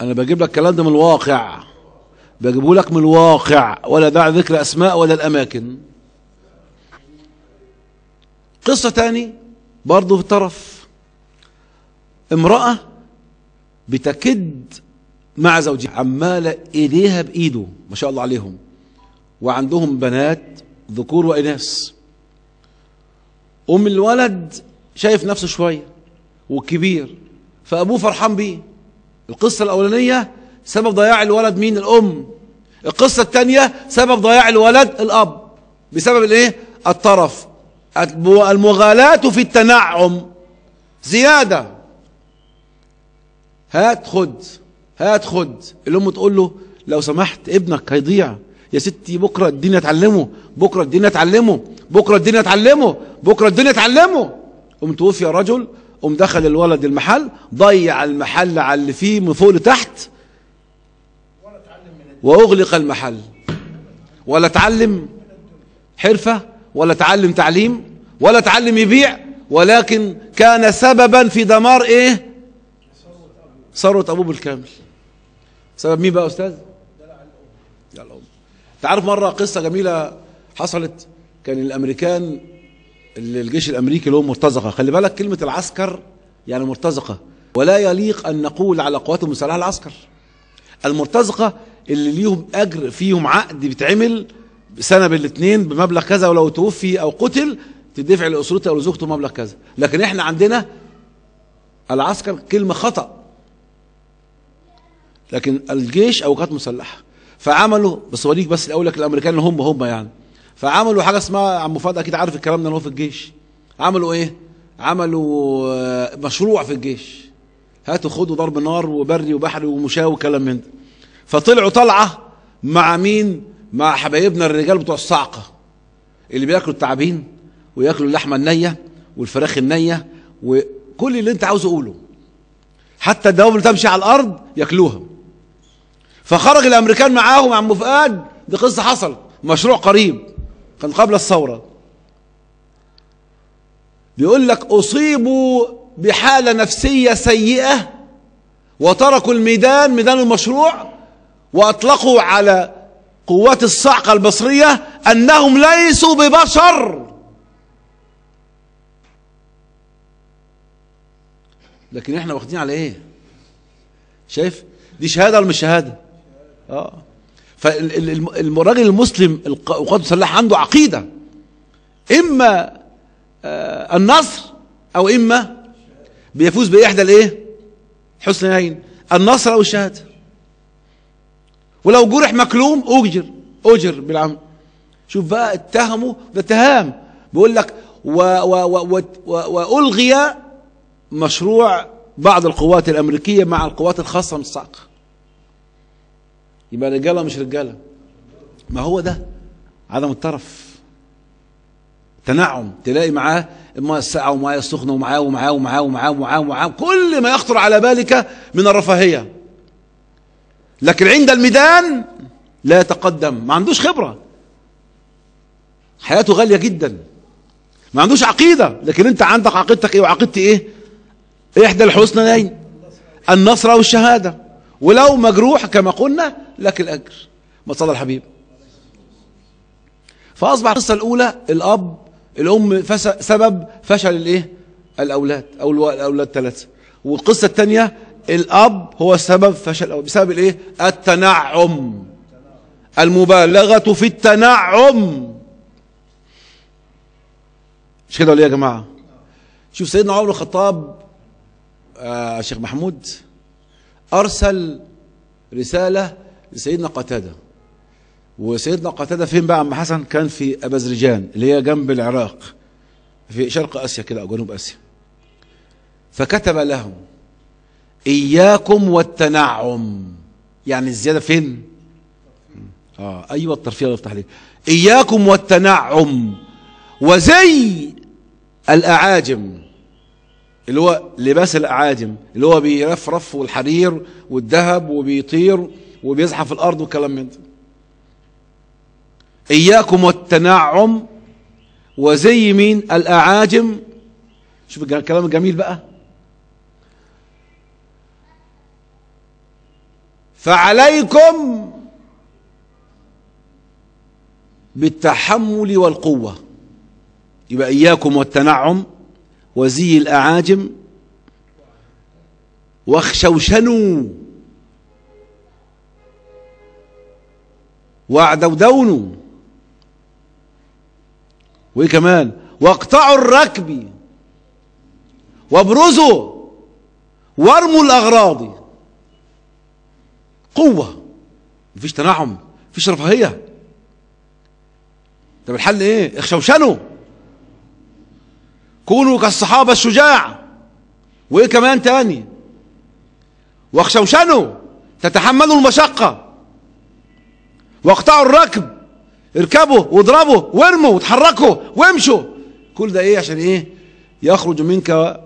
أنا بجيب لك الكلام ده من الواقع. بجيبه لك من الواقع. ولا داعي ذكر أسماء ولا الأماكن. قصة تاني برضه في الطرف امرأة بتكد مع زوجها عمالة إيديها بإيده ما شاء الله عليهم وعندهم بنات ذكور وإناث. أم الولد شايف نفسه شوية والكبير فأبوه فرحان بيه. القصة الأولانية سبب ضياع الولد مين؟ الأم. القصة الثانية سبب ضياع الولد الأب. بسبب الإيه؟ الطرف. المغالاة في التنعم. زيادة. هات خد هات خد. الأم تقول له لو سمحت ابنك هيضيع. يا ستي بكرة الدنيا اتعلمه بكرة الدنيا اتعلمه بكرة الدنيا اتعلمه بكرة الدنيا اتعلمه قم توفي رجل. قم دخل الولد المحل ضيع المحل على اللي فيه من فوق لتحت. وأغلق المحل. ولا اتعلم حرفة. ولا اتعلم تعليم ولا اتعلم يبيع ولكن كان سببا في دمار إيه؟ ثروة ابوه بالكامل سبب مين بقى يا أستاذ؟ دلع الام تعرف مرة قصة جميلة حصلت؟ كان الأمريكان الجيش الأمريكي اللي هو مرتزقة. خلي بالك كلمة العسكر يعني مرتزقة. ولا يليق أن نقول على قوات المسلحة العسكر. المرتزقة اللي ليهم أجر فيهم عقد بيتعمل سنة بالاثنين بمبلغ كذا ولو توفي أو قتل تدفع لأسرته أو لزوجته مبلغ كذا. لكن إحنا عندنا العسكر كلمة خطأ. لكن الجيش أو قوات مسلحة. فعملوا بس وليك بس أقول لك الأمريكان هم هم يعني. فعملوا حاجة اسمها عم فؤاد أكيد عارف الكلام ده هو في الجيش. عملوا إيه؟ عملوا مشروع في الجيش. هاتوا خدوا ضرب نار وبري وبحري ومشاة وكلام من ده. فطلعوا طلعة مع مين؟ مع حبايبنا الرجال بتوع الصعقه اللي بياكلوا التعابين وياكلوا اللحمة النية والفراخ النية وكل اللي انت عاوز اقوله حتى الدواب اللي تمشي على الأرض ياكلوها. فخرج الأمريكان معاهم عم فؤاد دي قصة حصلت. مشروع قريب كان قبل الثورة. بيقول لك أصيبوا بحالة نفسية سيئة وتركوا الميدان ميدان المشروع وأطلقوا على قوات الصعقة المصرية أنهم ليسوا ببشر. لكن إحنا واخدين على إيه؟ شايف؟ دي شهادة ولا مش شهادة؟ آه. فالراجل المسلم القوات المسلحة عنده عقيدة. إما آه النصر أو إما بيفوز بإحدى الإيه؟ حسنيين. النصر أو الشهادة. ولو جرح مكلوم أجر أجر بالعمل شوف بقى اتهموا ده اتهام. بيقول لك و و و و وألغي مشروع بعض القوات الأمريكية مع القوات الخاصة من الصعقه يبقى رجالة مش رجالة. ما هو ده؟ عدم الطرف. تنعم. تلاقي معاه الماء الساقعه ومعاه السخنه ومعاه ومعاه ومعاه ومعاه ومعاه ومعاه. كل ما يخطر على بالك من الرفاهية. لكن عند الميدان لا يتقدم ما عندوش خبرة. حياته غالية جدا. ما عندوش عقيدة. لكن انت عندك عقيدتك إيه؟ وعقيدتي إيه؟ إحدى الحسنيين النصر أو الشهاده ولو مجروح كما قلنا لك الأجر. ما صلى الحبيب فاصبح القصة الأولى الأب الأم سبب فشل الإيه؟ الأولاد أو الأولاد ثلاثة والقصة الثانية الأب هو السبب فشل بسبب الإيه؟ التنعم. المبالغة في التنعم. مش كده ولا إيه يا جماعة؟ شوف سيدنا عمر الخطاب آه شيخ محمود أرسل رسالة لسيدنا قتادة. وسيدنا قتادة فين بقى عم حسن؟ كان في اباذربيجان اللي هي جنب العراق في شرق آسيا كده أو جنوب آسيا. فكتب لهم إياكم والتنعم. يعني الزيادة فين؟ آه أيوه الترفيه الله يفتح عليك إياكم والتنعم. وزي الأعاجم اللي هو لباس الأعاجم اللي هو بيرفرف والحرير والذهب وبيطير وبيزحف الأرض والكلام من ده. إياكم والتنعم. وزي مين؟ الأعاجم. شوف الكلام الجميل بقى. فعليكم بالتحمل والقوة. يبقى إياكم والتنعم وزي الأعاجم واخشوشنوا. واعدودونوا. وإيه كمان؟ واقطعوا الركب. وابرزوا. وارموا الأغراض. قوة. مفيش تنعم مفيش رفاهية. طب الحل إيه؟ اخشوشنوا كونوا كالصحابة الشجاع. وإيه كمان تاني؟ واخشوشنوا تتحملوا المشقة. واقطعوا الركب. اركبوا واضربوا وارموا وتحركوا وامشوا. كل ده إيه؟ عشان إيه؟ يخرج منك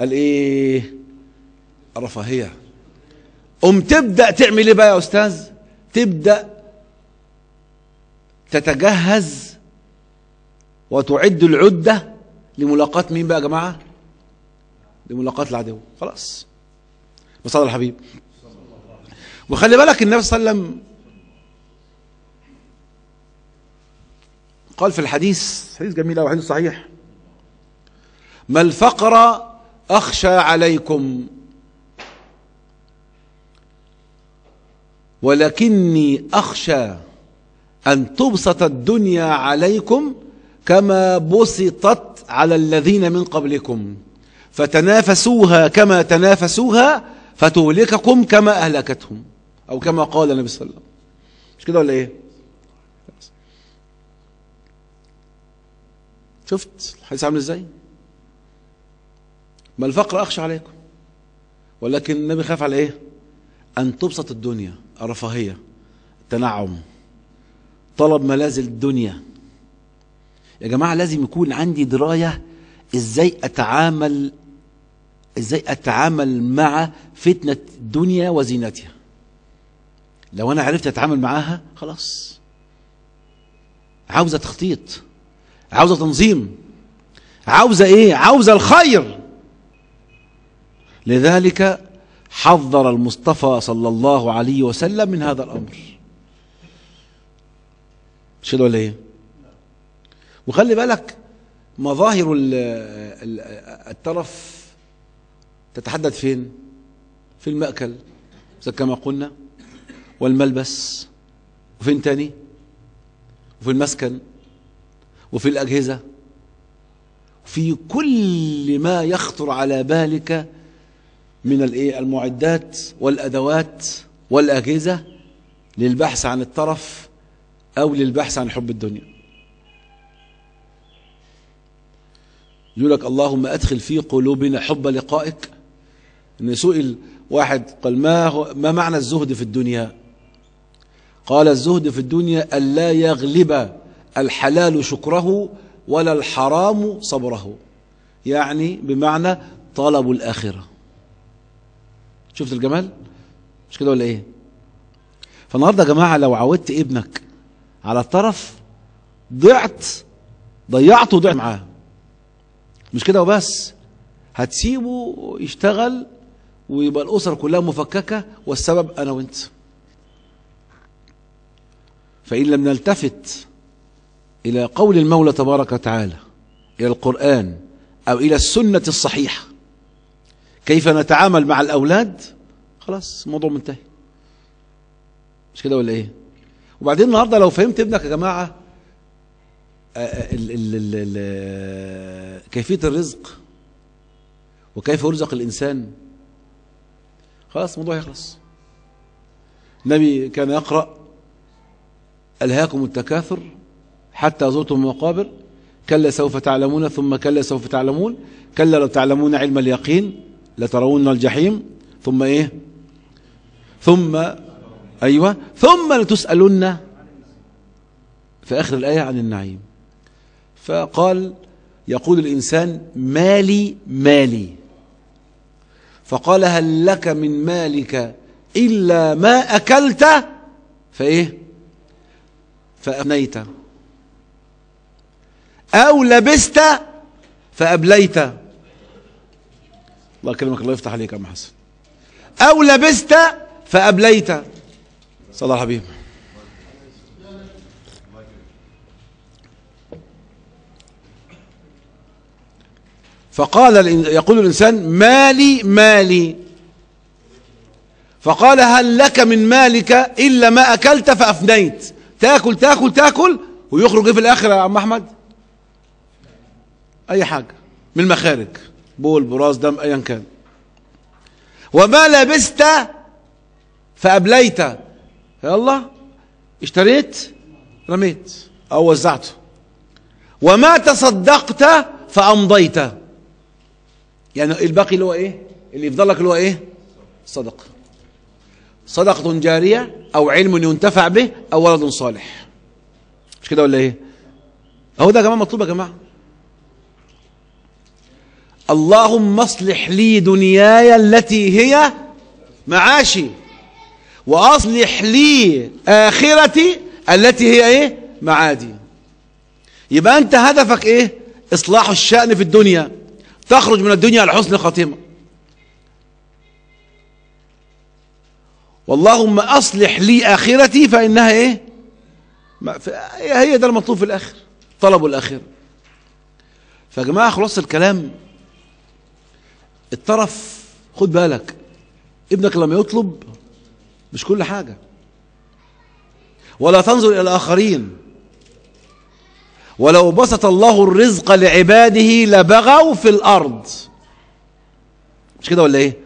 الايه الرفاهية. ام تبدأ تعمل إيه بقى يا أستاذ؟ تبدأ تتجهز وتعد العدة لملاقاة مين بقى يا جماعة؟ لملاقاة العدو. خلاص. بصدر الحبيب وخلي بالك النبي صلى الله عليه وسلم قال في الحديث حديث جميل أو حديث صحيح. ما الفقر أخشى عليكم ولكني أخشى أن تبسط الدنيا عليكم كما بسطت على الذين من قبلكم. فتنافسوها كما تنافسوها فتهلككم كما أهلكتهم. أو كما قال النبي صلى الله عليه وسلم. مش كده ولا إيه؟ شفت الحديث عامل إزاي؟ ما الفقر أخشى عليكم. ولكن النبي خاف على إيه؟ أن تبسط الدنيا. الرفاهيه التنعم طلب ملاذ الدنيا. يا جماعة لازم يكون عندي دراية إزاي أتعامل إزاي أتعامل مع فتنة الدنيا وزينتها. لو أنا عرفت أتعامل معاها خلاص. عاوزة تخطيط عاوزة تنظيم عاوزة إيه؟ عاوزة الخير. لذلك حذر المصطفى صلى الله عليه وسلم من هذا الأمر. مش كده ولا إيه؟ وخلي بالك مظاهر ال- ال- الترف تتحدث فين؟ في المأكل. كما قلنا والملبس. وفين تاني؟ وفي المسكن. وفي الأجهزة. في كل ما يخطر على بالك من الايه المعدات والأدوات والأجهزة للبحث عن الترف أو للبحث عن حب الدنيا. يقول لك اللهم أدخل في قلوبنا حب لقائك. إن سئل واحد قال ما, هو ما معنى الزهد في الدنيا؟ قال الزهد في الدنيا ألا يغلب الحلال شكره ولا الحرام صبره. يعني بمعنى طلب الآخرة. شفت الجمال؟ مش كده ولا إيه؟ فالنهاردة يا جماعة لو عودت ابنك على الطرف ضعت ضيعته ضعت معاه. مش كده وبس؟ هتسيبه يشتغل ويبقى الأسر كلها مفككة والسبب أنا وأنت. فإن لم نلتفت إلى قول المولى تبارك وتعالى إلى القرآن أو إلى السنة الصحيحة كيف نتعامل مع الأولاد؟ خلاص الموضوع منتهي. مش كده ولا إيه؟ وبعدين النهاردة لو فهمت ابنك يا جماعة آه، آه، ال كيفية الرزق وكيف يرزق الإنسان. خلاص الموضوع يخلص. النبي كان يقرأ ألهاكم التكاثر حتى زرتم المقابر كلا سوف تعلمون ثم كلا سوف تعلمون كلا لو تعلمون علم اليقين. لترون الجحيم ثم إيه؟ ثم أيوه ثم لتسألن في آخر الآية عن النعيم. فقال يقول الإنسان مالي مالي. فقال هل لك من مالك إلا ما أكلت؟ فإيه؟ فأفنيت أو لبست فأبليت. الله يكرمك الله يفتح عليك يا عم حسن. أو لبست فأبليت. صلى الله الحبيب فقال يقول الإنسان مالي مالي. فقال هل لك من مالك إلا ما أكلت فأفنيت؟ تاكل تاكل تاكل ويخرج إيه في الآخر يا عم أحمد. أي حاجة من المخارج بول براس دم أيا كان. وما لبست فأبليت. يلا اشتريت رميت أو وزعته وما تصدقت فأمضيت. يعني الباقي اللي هو إيه؟ اللي يفضل لك اللي هو إيه؟ صدقه صدقة جارية أو علم ينتفع به أو ولد صالح. مش كده ولا إيه؟ أهو ده جماعة مطلوب يا جماعة. اللهم اصلح لي دنياي التي هي معاشي وأصلح لي آخرتي التي هي إيه؟ معادي. يبقى أنت هدفك إيه؟ إصلاح الشأن في الدنيا. تخرج من الدنيا على حسن خاتمه واللهم أصلح لي آخرتي فإنها إيه؟ هي ده المطلوب في الآخر طلب الآخرة. فيا جماعة خلاص الكلام. الطرف خد بالك ابنك لما يطلب مش كل حاجة. ولا تنظر إلى الآخرين. ولو بسط الله الرزق لعباده لبغوا في الأرض. مش كده ولا إيه؟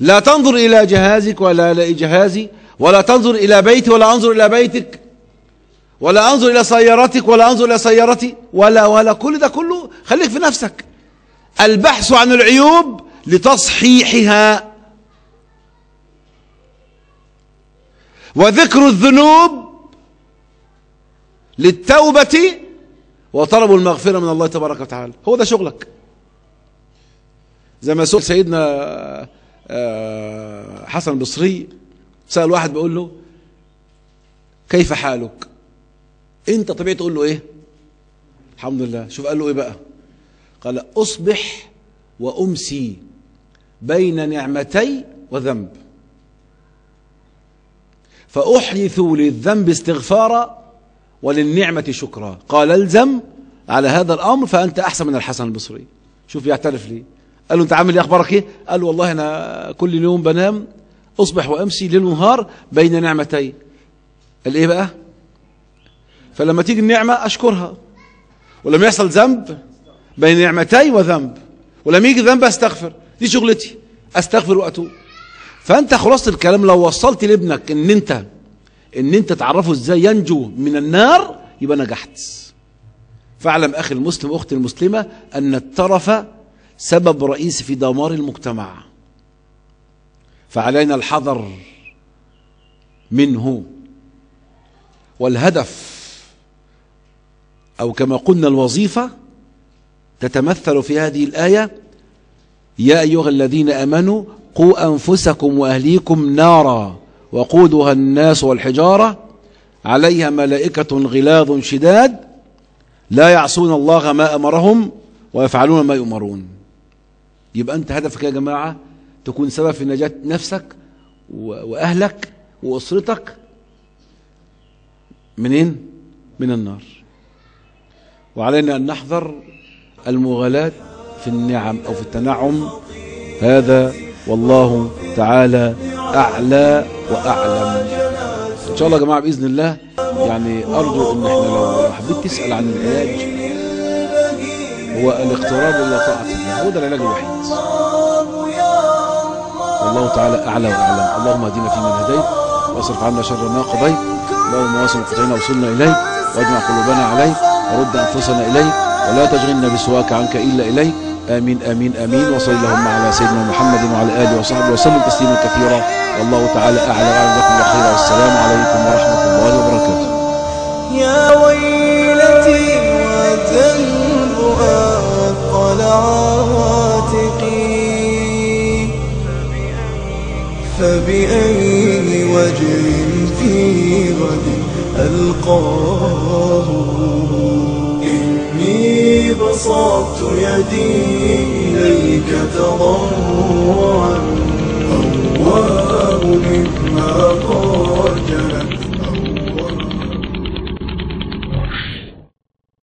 لا تنظر إلى جهازك ولا إلى جهازي ولا تنظر إلى بيتي ولا أنظر إلى بيتك ولا أنظر إلى سيارتك ولا أنظر إلى سيارتي ولا ولا كل ده كله خليك في نفسك. البحث عن العيوب لتصحيحها. وذكر الذنوب للتوبة وطلب المغفرة من الله تبارك وتعالى. هو ده شغلك. زي ما سئل سيدنا آه، حسن البصري سأل واحد بيقول له كيف حالك؟ انت طبيعي تقول له إيه؟ الحمد لله. شوف قال له إيه بقى؟ قال أصبح وأمسي بين نعمتي وذنب. فاحدث للذنب استغفارا وللنعمة شكرا. قال الزم على هذا الأمر فأنت أحسن من الحسن البصري. شوف يعترف ليه قال له أنت عامل إيه أخبارك إيه؟ قال له والله أنا كل يوم بنام أصبح وأمسي ليل ونهار بين نعمتي. قال إيه بقى؟ فلما تيجي النعمة أشكرها. ولما يحصل ذنب بين نعمتي وذنب. ولما يجي ذنب أستغفر. دي شغلتي. أستغفر وأتوب. فأنت خلاصة الكلام لو وصلت لابنك إن أنت إن أنت تعرفه إزاي ينجو من النار يبقى نجحت. فاعلم أخي المسلم أختي المسلمة أن الترف سبب رئيسي في دمار المجتمع. فعلينا الحذر منه. والهدف أو كما قلنا الوظيفة تتمثل في هذه الآية يا أيها الذين أمنوا قوا أنفسكم وأهليكم نارا وقودها الناس والحجارة عليها ملائكة غلاظ شداد لا يعصون الله ما أمرهم ويفعلون ما يؤمرون يبقى أنت هدفك يا جماعة تكون سبب في نجاة نفسك وأهلك وأسرتك منين؟ من النار وعلينا أن نحذر المغالاة في النعم أو في التنعم. هذا والله تعالى أعلى وأعلم. إن شاء الله يا جماعة بإذن الله يعني أرجو إن إحنا لو حبيت تسأل عن العلاج هو الاقتراب إلى طاعة الله؟ هو ده العلاج الوحيد. والله تعالى أعلى وأعلم اللهم اهدنا فيمن هديت واصرف عنا شر ما قضيت. اللهم واصل قطعنا وصلنا إليك واجمع قلوبنا عليك ورد أنفسنا إليك. ولا تشغلنا بسواك عنك إلا إليك آمين آمين آمين. وصل اللهم على سيدنا محمد وعلى آله وصحبه وسلم تسليما كثيرا. والله تعالى أعلى وأعلم لكم الله والسلام عليكم ورحمة الله وبركاته. يا ويلتي فبأي وجه في غد ألقاه بسطت يدي إليك تضرعا أواه مما قد